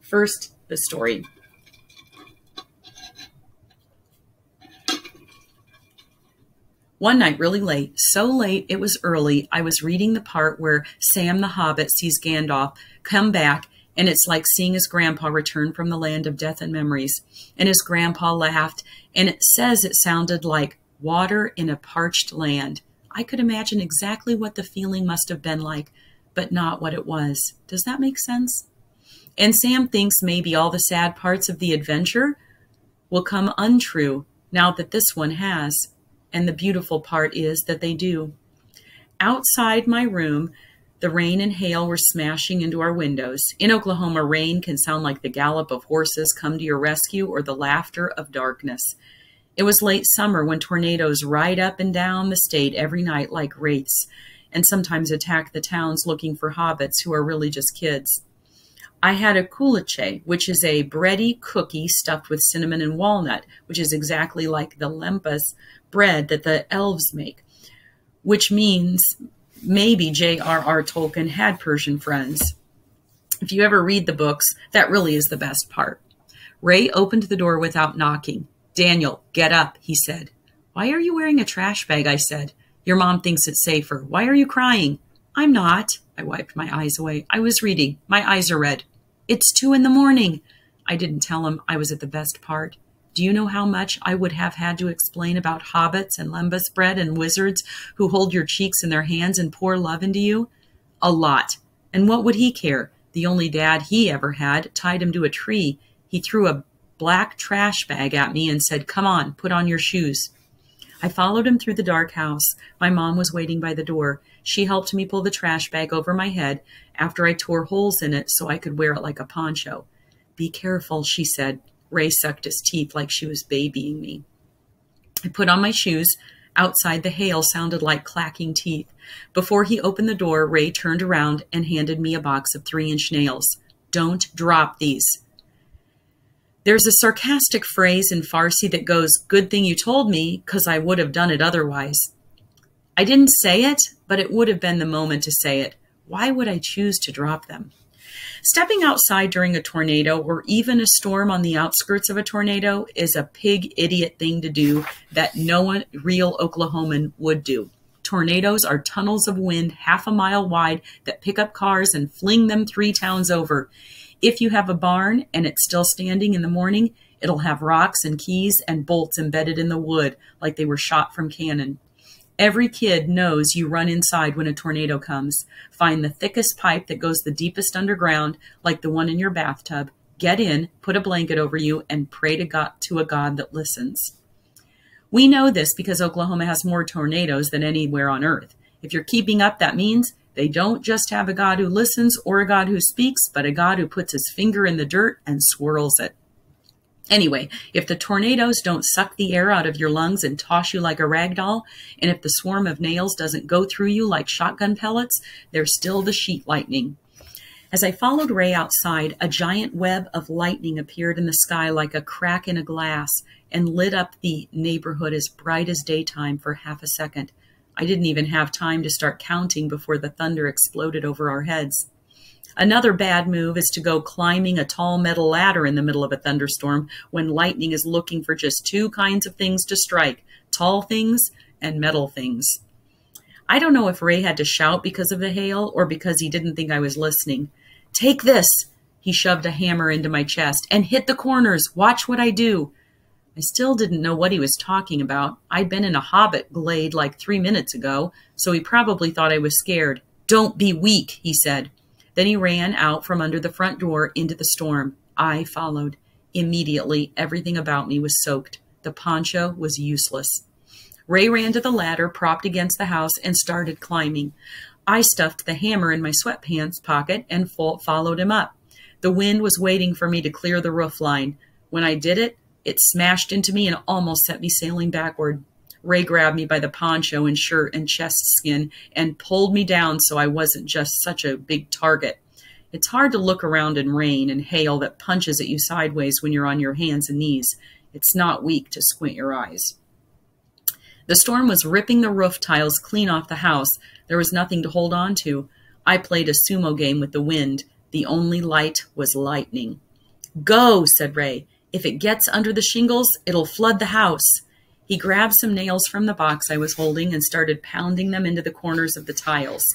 First, the story. One night, really late, so late it was early, I was reading the part where Sam the Hobbit sees Gandalf come back, and it's like seeing his grandpa return from the land of death and memories. And his grandpa laughed, and it says it sounded like water in a parched land. I could imagine exactly what the feeling must have been like, but not what it was. Does that make sense? And Sam thinks maybe all the sad parts of the adventure will come untrue now that this one has and the beautiful part is that they do. Outside my room, the rain and hail were smashing into our windows. In Oklahoma, rain can sound like the gallop of horses come to your rescue or the laughter of darkness. It was late summer when tornadoes ride up and down the state every night like wraiths and sometimes attack the towns looking for hobbits who are really just kids. I had a kuliche, which is a bready cookie stuffed with cinnamon and walnut, which is exactly like the lembas bread that the elves make, which means maybe J.R.R. Tolkien had Persian friends. If you ever read the books, that really is the best part. Ray opened the door without knocking. Daniel, get up, he said. Why are you wearing a trash bag? I said. Your mom thinks it's safer. Why are you crying? I'm not. I wiped my eyes away. I was reading. My eyes are red. It's two in the morning. I didn't tell him I was at the best part. Do you know how much I would have had to explain about hobbits and lembas bread and wizards who hold your cheeks in their hands and pour love into you? A lot. And what would he care? The only dad he ever had tied him to a tree. He threw a black trash bag at me and said, Come on, put on your shoes. I followed him through the dark house. My mom was waiting by the door. She helped me pull the trash bag over my head after I tore holes in it so I could wear it like a poncho. Be careful, she said. Ray sucked his teeth like she was babying me. I put on my shoes. Outside, the hail sounded like clacking teeth. Before he opened the door, Ray turned around and handed me a box of three inch nails. Don't drop these. There's a sarcastic phrase in Farsi that goes, Good thing you told me, because I would have done it otherwise. I didn't say it, but it would have been the moment to say it. Why would I choose to drop them? Stepping outside during a tornado or even a storm on the outskirts of a tornado is a pig idiot thing to do that no one real Oklahoman would do. Tornadoes are tunnels of wind half a mile wide that pick up cars and fling them three towns over. If you have a barn and it's still standing in the morning, it'll have rocks and keys and bolts embedded in the wood like they were shot from cannon. Every kid knows you run inside when a tornado comes. Find the thickest pipe that goes the deepest underground, like the one in your bathtub. Get in, put a blanket over you, and pray to God to a God that listens. We know this because Oklahoma has more tornadoes than anywhere on earth. If you're keeping up, that means they don't just have a God who listens or a God who speaks, but a God who puts his finger in the dirt and swirls it. Anyway, if the tornadoes don't suck the air out of your lungs and toss you like a rag doll, and if the swarm of nails doesn't go through you like shotgun pellets, there's still the sheet lightning. As I followed Ray outside, a giant web of lightning appeared in the sky like a crack in a glass and lit up the neighborhood as bright as daytime for half a second. I didn't even have time to start counting before the thunder exploded over our heads. Another bad move is to go climbing a tall metal ladder in the middle of a thunderstorm when lightning is looking for just two kinds of things to strike tall things and metal things. I don't know if Ray had to shout because of the hail or because he didn't think I was listening. Take this! He shoved a hammer into my chest and hit the corners. Watch what I do. I still didn't know what he was talking about. I'd been in a hobbit glade like three minutes ago, so he probably thought I was scared. Don't be weak, he said. Then he ran out from under the front door into the storm. I followed. Immediately, everything about me was soaked. The poncho was useless. Ray ran to the ladder propped against the house and started climbing. I stuffed the hammer in my sweatpants pocket and followed him up. The wind was waiting for me to clear the roof line. When I did it, it smashed into me and almost sent me sailing backward. Ray grabbed me by the poncho and shirt and chest skin and pulled me down so I wasn't just such a big target. It's hard to look around in rain and hail that punches at you sideways when you're on your hands and knees. It's not weak to squint your eyes. The storm was ripping the roof tiles clean off the house. There was nothing to hold on to. I played a sumo game with the wind. The only light was lightning. Go, said Ray. If it gets under the shingles, it'll flood the house. He grabbed some nails from the box I was holding and started pounding them into the corners of the tiles.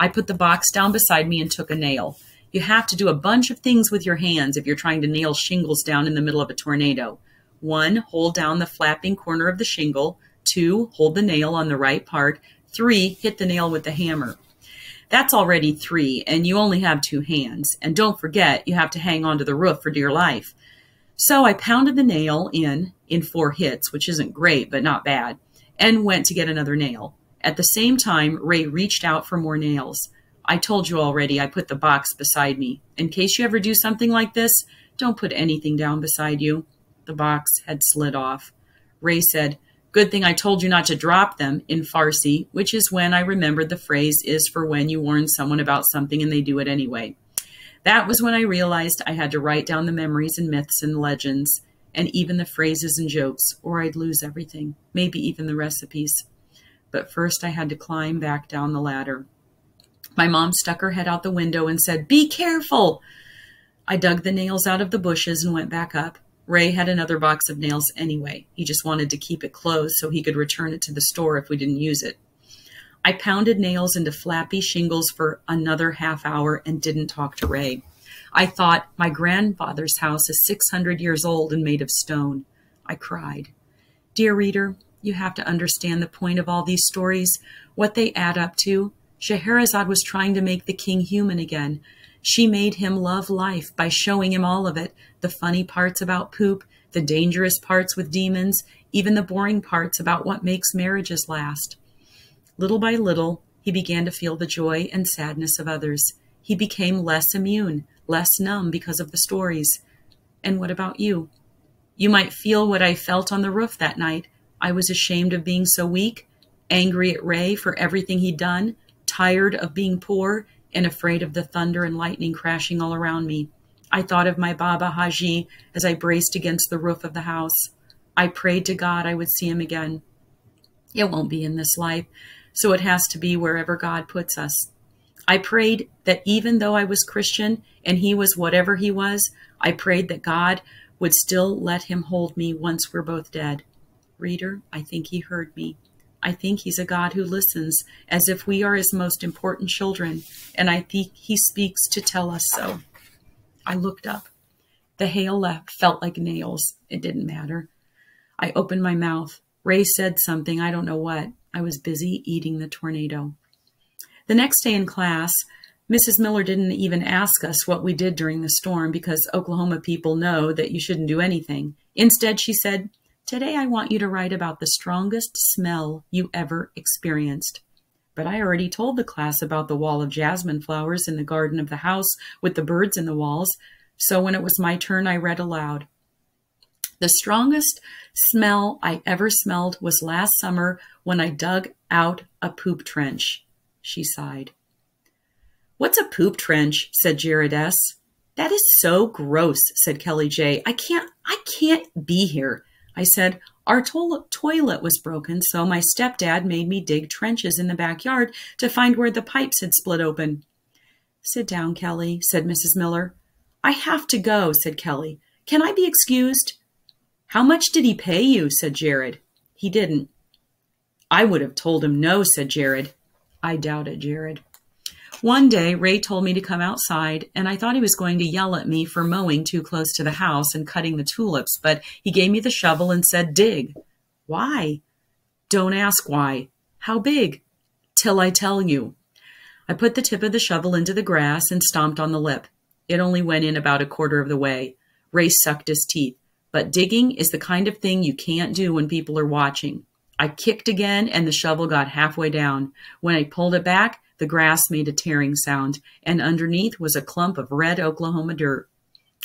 I put the box down beside me and took a nail. You have to do a bunch of things with your hands if you're trying to nail shingles down in the middle of a tornado. One, hold down the flapping corner of the shingle. Two, hold the nail on the right part. Three, hit the nail with the hammer. That's already three, and you only have two hands. And don't forget, you have to hang onto the roof for dear life. So I pounded the nail in in four hits, which isn't great, but not bad, and went to get another nail. At the same time, Ray reached out for more nails. I told you already I put the box beside me. In case you ever do something like this, don't put anything down beside you. The box had slid off. Ray said, Good thing I told you not to drop them in Farsi, which is when I remembered the phrase is for when you warn someone about something and they do it anyway. That was when I realized I had to write down the memories and myths and legends, and even the phrases and jokes, or I'd lose everything, maybe even the recipes. But first I had to climb back down the ladder. My mom stuck her head out the window and said, Be careful! I dug the nails out of the bushes and went back up. Ray had another box of nails anyway. He just wanted to keep it closed so he could return it to the store if we didn't use it. I pounded nails into flappy shingles for another half hour and didn't talk to Ray. I thought, my grandfather's house is 600 years old and made of stone. I cried. Dear reader, you have to understand the point of all these stories, what they add up to. Scheherazade was trying to make the king human again. She made him love life by showing him all of it the funny parts about poop, the dangerous parts with demons, even the boring parts about what makes marriages last. Little by little, he began to feel the joy and sadness of others. He became less immune, less numb because of the stories. And what about you? You might feel what I felt on the roof that night. I was ashamed of being so weak, angry at Ray for everything he'd done, tired of being poor, and afraid of the thunder and lightning crashing all around me. I thought of my Baba Haji as I braced against the roof of the house. I prayed to God I would see him again. It won't be in this life, so it has to be wherever God puts us. I prayed that even though I was Christian and he was whatever he was, I prayed that God would still let him hold me once we're both dead. Reader, I think he heard me. I think he's a God who listens as if we are his most important children, and I think he speaks to tell us so. I looked up. The hail left felt like nails. It didn't matter. I opened my mouth. Ray said something, I don't know what. I was busy eating the tornado. The next day in class, Mrs. Miller didn't even ask us what we did during the storm because Oklahoma people know that you shouldn't do anything. Instead, she said, Today I want you to write about the strongest smell you ever experienced. But I already told the class about the wall of jasmine flowers in the garden of the house with the birds in the walls, so when it was my turn, I read aloud. The strongest smell I ever smelled was last summer when I dug out a poop trench. She sighed. What's a poop trench? said Jared. That is so gross, said Kelly J. I can't, I can't be here. I said, our to toilet was broken, so my stepdad made me dig trenches in the backyard to find where the pipes had split open. Sit down, Kelly, said Mrs. Miller. I have to go, said Kelly. Can I be excused? How much did he pay you? said Jared. He didn't. I would have told him no, said Jared. I doubted Jared. One day, Ray told me to come outside, and I thought he was going to yell at me for mowing too close to the house and cutting the tulips, but he gave me the shovel and said, Dig. Why? Don't ask why. How big? Till I tell you. I put the tip of the shovel into the grass and stomped on the lip. It only went in about a quarter of the way. Ray sucked his teeth. But digging is the kind of thing you can't do when people are watching. I kicked again and the shovel got halfway down. When I pulled it back, the grass made a tearing sound, and underneath was a clump of red Oklahoma dirt.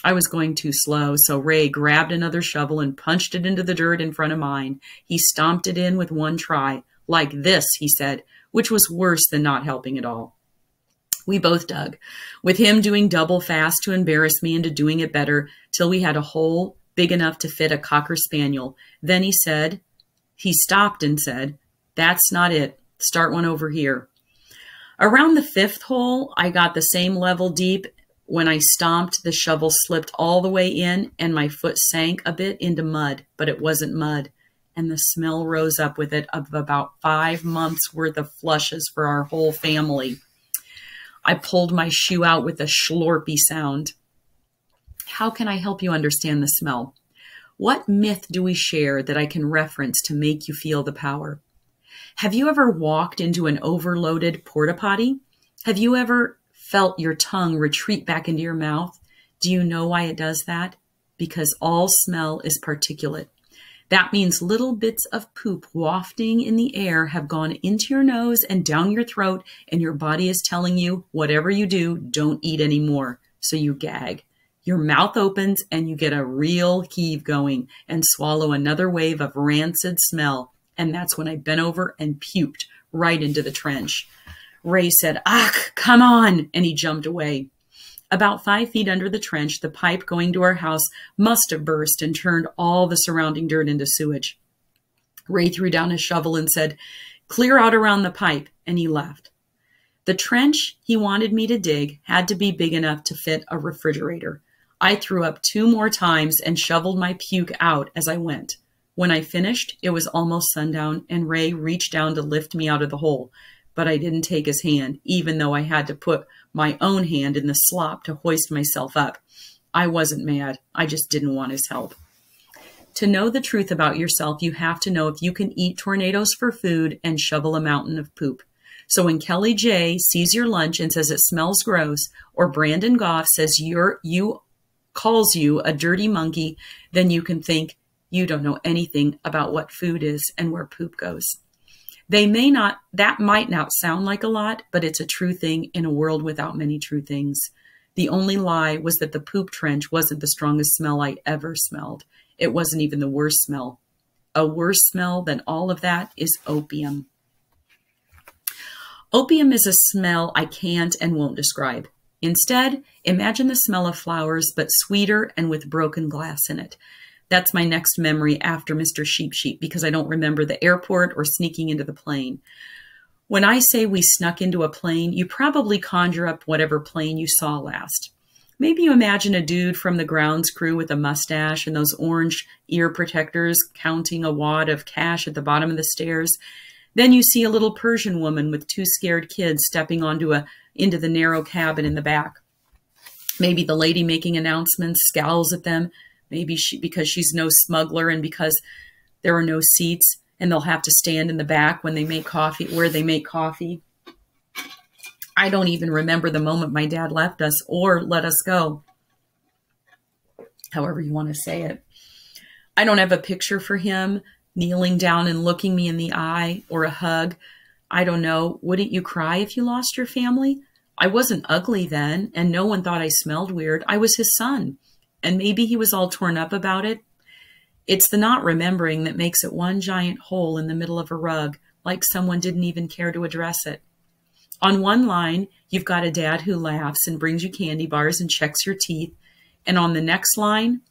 I was going too slow, so Ray grabbed another shovel and punched it into the dirt in front of mine. He stomped it in with one try. Like this, he said, which was worse than not helping at all. We both dug, with him doing double fast to embarrass me into doing it better, till we had a hole big enough to fit a cocker spaniel. Then he said, he stopped and said, That's not it. Start one over here. Around the fifth hole, I got the same level deep. When I stomped, the shovel slipped all the way in and my foot sank a bit into mud, but it wasn't mud. And the smell rose up with it of about five months worth of flushes for our whole family. I pulled my shoe out with a schlorpy sound. How can I help you understand the smell? What myth do we share that I can reference to make you feel the power? Have you ever walked into an overloaded porta potty? Have you ever felt your tongue retreat back into your mouth? Do you know why it does that? Because all smell is particulate. That means little bits of poop wafting in the air have gone into your nose and down your throat, and your body is telling you, whatever you do, don't eat anymore. So you gag. Your mouth opens and you get a real heave going and swallow another wave of rancid smell. And that's when I bent over and puked right into the trench. Ray said, Ach, come on. And he jumped away. About five feet under the trench, the pipe going to our house must have burst and turned all the surrounding dirt into sewage. Ray threw down his shovel and said, Clear out around the pipe. And he left. The trench he wanted me to dig had to be big enough to fit a refrigerator. I threw up two more times and shoveled my puke out as I went. When I finished, it was almost sundown, and Ray reached down to lift me out of the hole, but I didn't take his hand, even though I had to put my own hand in the slop to hoist myself up. I wasn't mad. I just didn't want his help. To know the truth about yourself, you have to know if you can eat tornadoes for food and shovel a mountain of poop. So when Kelly J sees your lunch and says it smells gross, or Brandon Goff says you're you calls you a dirty monkey, then you can think you don't know anything about what food is and where poop goes. They may not, that might not sound like a lot, but it's a true thing in a world without many true things. The only lie was that the poop trench wasn't the strongest smell I ever smelled. It wasn't even the worst smell. A worse smell than all of that is opium. Opium is a smell I can't and won't describe. Instead, imagine the smell of flowers, but sweeter and with broken glass in it. That's my next memory after Mr. Sheep Sheep because I don't remember the airport or sneaking into the plane. When I say we snuck into a plane, you probably conjure up whatever plane you saw last. Maybe you imagine a dude from the grounds crew with a mustache and those orange ear protectors counting a wad of cash at the bottom of the stairs. Then you see a little Persian woman with two scared kids stepping onto a into the narrow cabin in the back. Maybe the lady making announcements scowls at them Maybe she, because she's no smuggler and because there are no seats and they'll have to stand in the back when they make coffee, where they make coffee. I don't even remember the moment my dad left us or let us go. However you want to say it. I don't have a picture for him kneeling down and looking me in the eye or a hug. I don't know. Wouldn't you cry if you lost your family? I wasn't ugly then, and no one thought I smelled weird. I was his son and maybe he was all torn up about it. It's the not remembering that makes it one giant hole in the middle of a rug, like someone didn't even care to address it. On one line, you've got a dad who laughs and brings you candy bars and checks your teeth. And on the next line,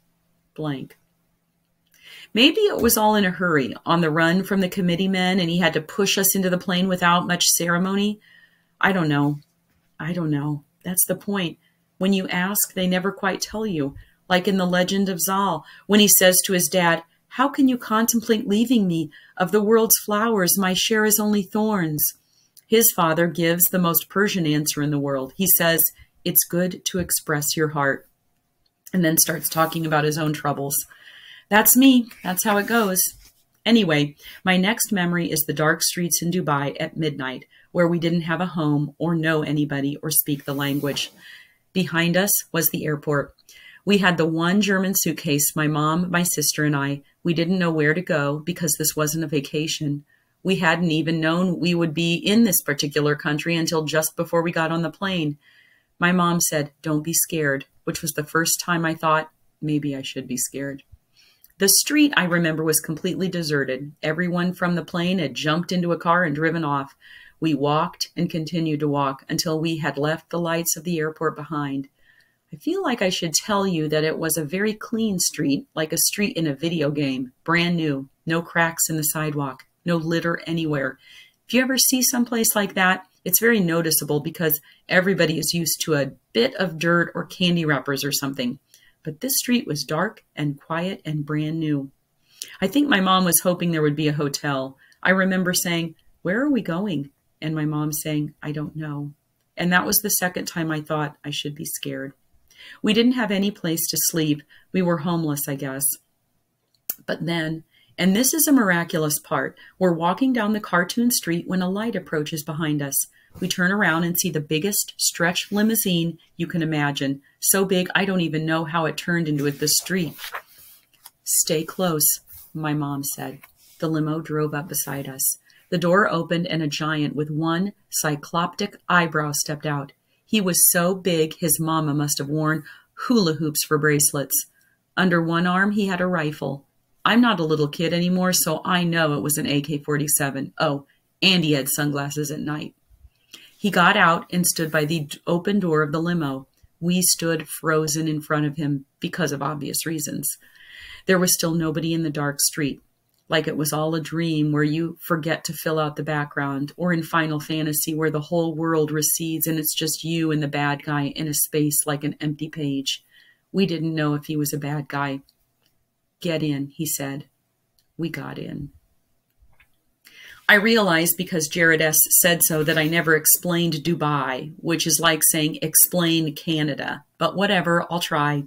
blank. Maybe it was all in a hurry, on the run from the committee men, and he had to push us into the plane without much ceremony. I don't know. I don't know. That's the point. When you ask, they never quite tell you like in the legend of Zal, when he says to his dad, How can you contemplate leaving me? Of the world's flowers, my share is only thorns. His father gives the most Persian answer in the world. He says, It's good to express your heart. And then starts talking about his own troubles. That's me. That's how it goes. Anyway, my next memory is the dark streets in Dubai at midnight, where we didn't have a home or know anybody or speak the language. Behind us was the airport. We had the one German suitcase, my mom, my sister, and I. We didn't know where to go because this wasn't a vacation. We hadn't even known we would be in this particular country until just before we got on the plane. My mom said, Don't be scared, which was the first time I thought, maybe I should be scared. The street, I remember, was completely deserted. Everyone from the plane had jumped into a car and driven off. We walked and continued to walk until we had left the lights of the airport behind. I feel like I should tell you that it was a very clean street, like a street in a video game, brand new, no cracks in the sidewalk, no litter anywhere. If you ever see someplace like that, it's very noticeable because everybody is used to a bit of dirt or candy wrappers or something. But this street was dark and quiet and brand new. I think my mom was hoping there would be a hotel. I remember saying, Where are we going? And my mom saying, I don't know. And that was the second time I thought I should be scared. We didn't have any place to sleep. We were homeless, I guess. But then, and this is a miraculous part, we're walking down the cartoon street when a light approaches behind us. We turn around and see the biggest stretch limousine you can imagine. So big, I don't even know how it turned into it, the street. Stay close, my mom said. The limo drove up beside us. The door opened and a giant with one cycloptic eyebrow stepped out. He was so big his mama must have worn hula hoops for bracelets. Under one arm, he had a rifle. I'm not a little kid anymore, so I know it was an AK 47. Oh, and he had sunglasses at night. He got out and stood by the open door of the limo. We stood frozen in front of him because of obvious reasons. There was still nobody in the dark street like it was all a dream where you forget to fill out the background, or in Final Fantasy where the whole world recedes and it's just you and the bad guy in a space like an empty page. We didn't know if he was a bad guy. Get in, he said. We got in. I realized because Jared S. said so that I never explained Dubai, which is like saying explain Canada. But whatever, I'll try.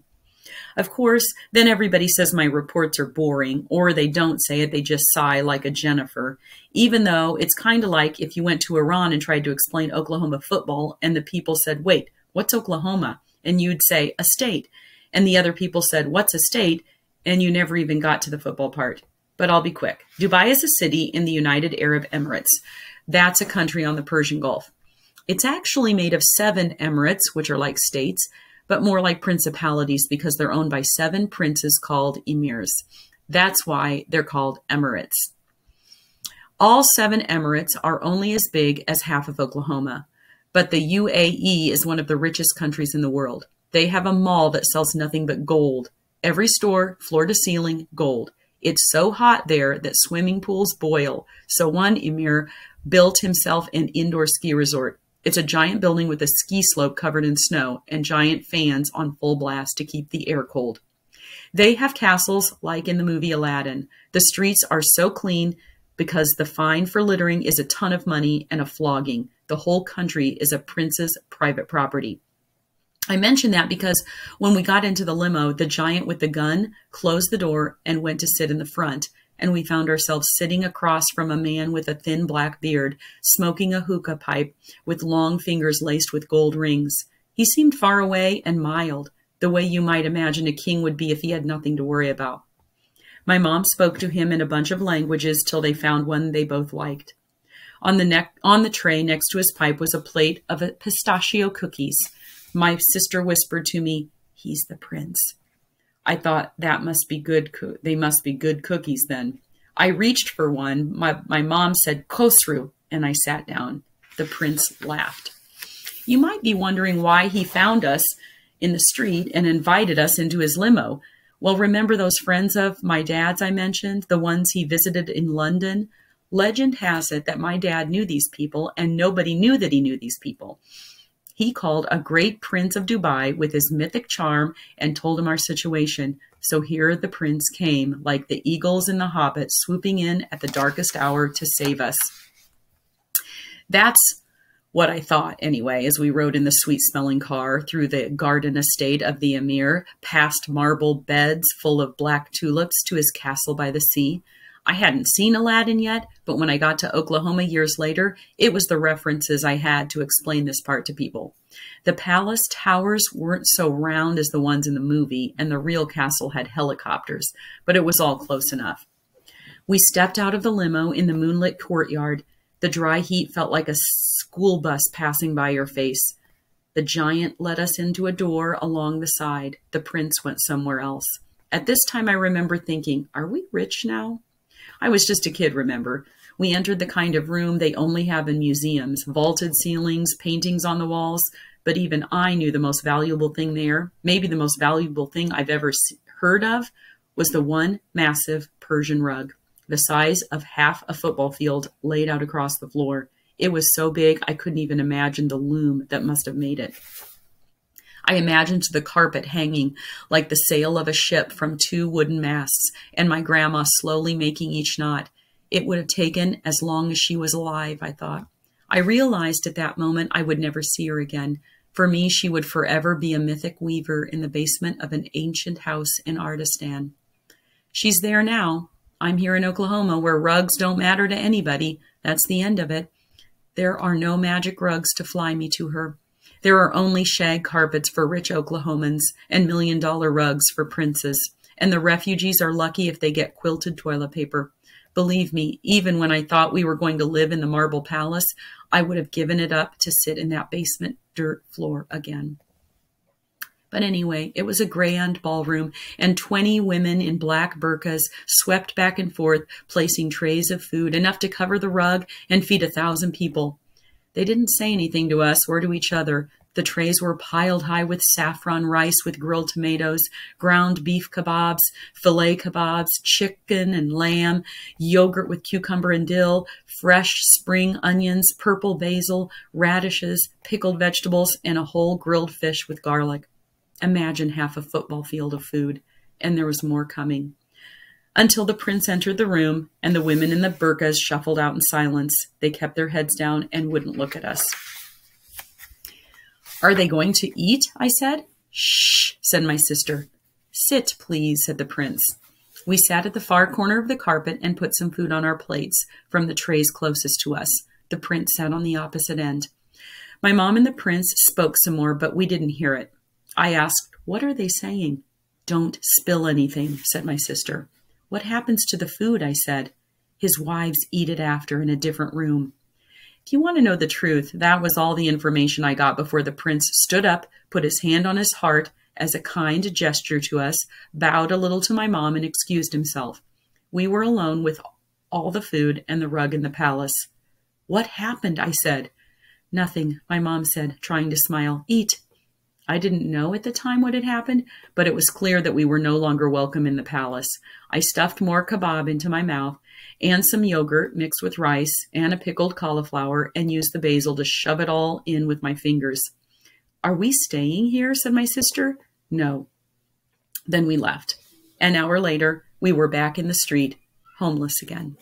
Of course, then everybody says my reports are boring, or they don't say it, they just sigh like a Jennifer. Even though it's kind of like if you went to Iran and tried to explain Oklahoma football, and the people said, Wait, what's Oklahoma? And you'd say, A state. And the other people said, What's a state? And you never even got to the football part but I'll be quick. Dubai is a city in the United Arab Emirates. That's a country on the Persian Gulf. It's actually made of seven emirates, which are like states, but more like principalities because they're owned by seven princes called emirs. That's why they're called emirates. All seven emirates are only as big as half of Oklahoma, but the UAE is one of the richest countries in the world. They have a mall that sells nothing but gold. Every store, floor to ceiling, gold. It's so hot there that swimming pools boil. So one emir built himself an indoor ski resort. It's a giant building with a ski slope covered in snow and giant fans on full blast to keep the air cold. They have castles like in the movie Aladdin. The streets are so clean because the fine for littering is a ton of money and a flogging. The whole country is a prince's private property. I mention that because when we got into the limo, the giant with the gun closed the door and went to sit in the front. And we found ourselves sitting across from a man with a thin black beard, smoking a hookah pipe with long fingers laced with gold rings. He seemed far away and mild, the way you might imagine a king would be if he had nothing to worry about. My mom spoke to him in a bunch of languages till they found one they both liked. On the neck on the tray next to his pipe was a plate of pistachio cookies my sister whispered to me, He's the prince. I thought that must be good. they must be good cookies then. I reached for one. My, my mom said, Khosrou, and I sat down. The prince laughed. You might be wondering why he found us in the street and invited us into his limo. Well, remember those friends of my dad's I mentioned, the ones he visited in London? Legend has it that my dad knew these people and nobody knew that he knew these people he called a great prince of Dubai with his mythic charm and told him our situation. So here the prince came, like the eagles in the hobbit, swooping in at the darkest hour to save us. That's what I thought, anyway, as we rode in the sweet smelling car through the garden estate of the emir, past marble beds full of black tulips to his castle by the sea. I hadn't seen Aladdin yet, but when I got to Oklahoma years later, it was the references I had to explain this part to people. The palace towers weren't so round as the ones in the movie, and the real castle had helicopters, but it was all close enough. We stepped out of the limo in the moonlit courtyard. The dry heat felt like a school bus passing by your face. The giant led us into a door along the side. The prince went somewhere else. At this time, I remember thinking, Are we rich now? I was just a kid, remember. We entered the kind of room they only have in museums vaulted ceilings, paintings on the walls. But even I knew the most valuable thing there, maybe the most valuable thing I've ever heard of, was the one massive Persian rug, the size of half a football field laid out across the floor. It was so big I couldn't even imagine the loom that must have made it. I imagined the carpet hanging like the sail of a ship from two wooden masts, and my grandma slowly making each knot. It would have taken as long as she was alive, I thought. I realized at that moment I would never see her again. For me, she would forever be a mythic weaver in the basement of an ancient house in Ardestan. She's there now. I'm here in Oklahoma where rugs don't matter to anybody. That's the end of it. There are no magic rugs to fly me to her. There are only shag carpets for rich Oklahomans and million dollar rugs for princes. And the refugees are lucky if they get quilted toilet paper. Believe me, even when I thought we were going to live in the marble palace, I would have given it up to sit in that basement dirt floor again. But anyway, it was a grand ballroom, and 20 women in black burqas swept back and forth, placing trays of food, enough to cover the rug and feed a thousand people. They didn't say anything to us or to each other. The trays were piled high with saffron rice with grilled tomatoes, ground beef kebabs, filet kebabs, chicken and lamb, yogurt with cucumber and dill, fresh spring onions, purple basil, radishes, pickled vegetables, and a whole grilled fish with garlic. Imagine half a football field of food, and there was more coming. Until the prince entered the room and the women in the burqas shuffled out in silence. They kept their heads down and wouldn't look at us. Are they going to eat? I said. Shh, said my sister. Sit, please, said the prince. We sat at the far corner of the carpet and put some food on our plates from the trays closest to us. The prince sat on the opposite end. My mom and the prince spoke some more, but we didn't hear it. I asked, What are they saying? Don't spill anything, said my sister. What happens to the food? I said. His wives eat it after in a different room. If you want to know the truth, that was all the information I got before the prince stood up, put his hand on his heart as a kind gesture to us, bowed a little to my mom, and excused himself. We were alone with all the food and the rug in the palace. What happened? I said. Nothing, my mom said, trying to smile. Eat. I didn't know at the time what had happened, but it was clear that we were no longer welcome in the palace. I stuffed more kebab into my mouth and some yogurt mixed with rice and a pickled cauliflower and used the basil to shove it all in with my fingers. Are we staying here? said my sister. No. Then we left. An hour later, we were back in the street, homeless again.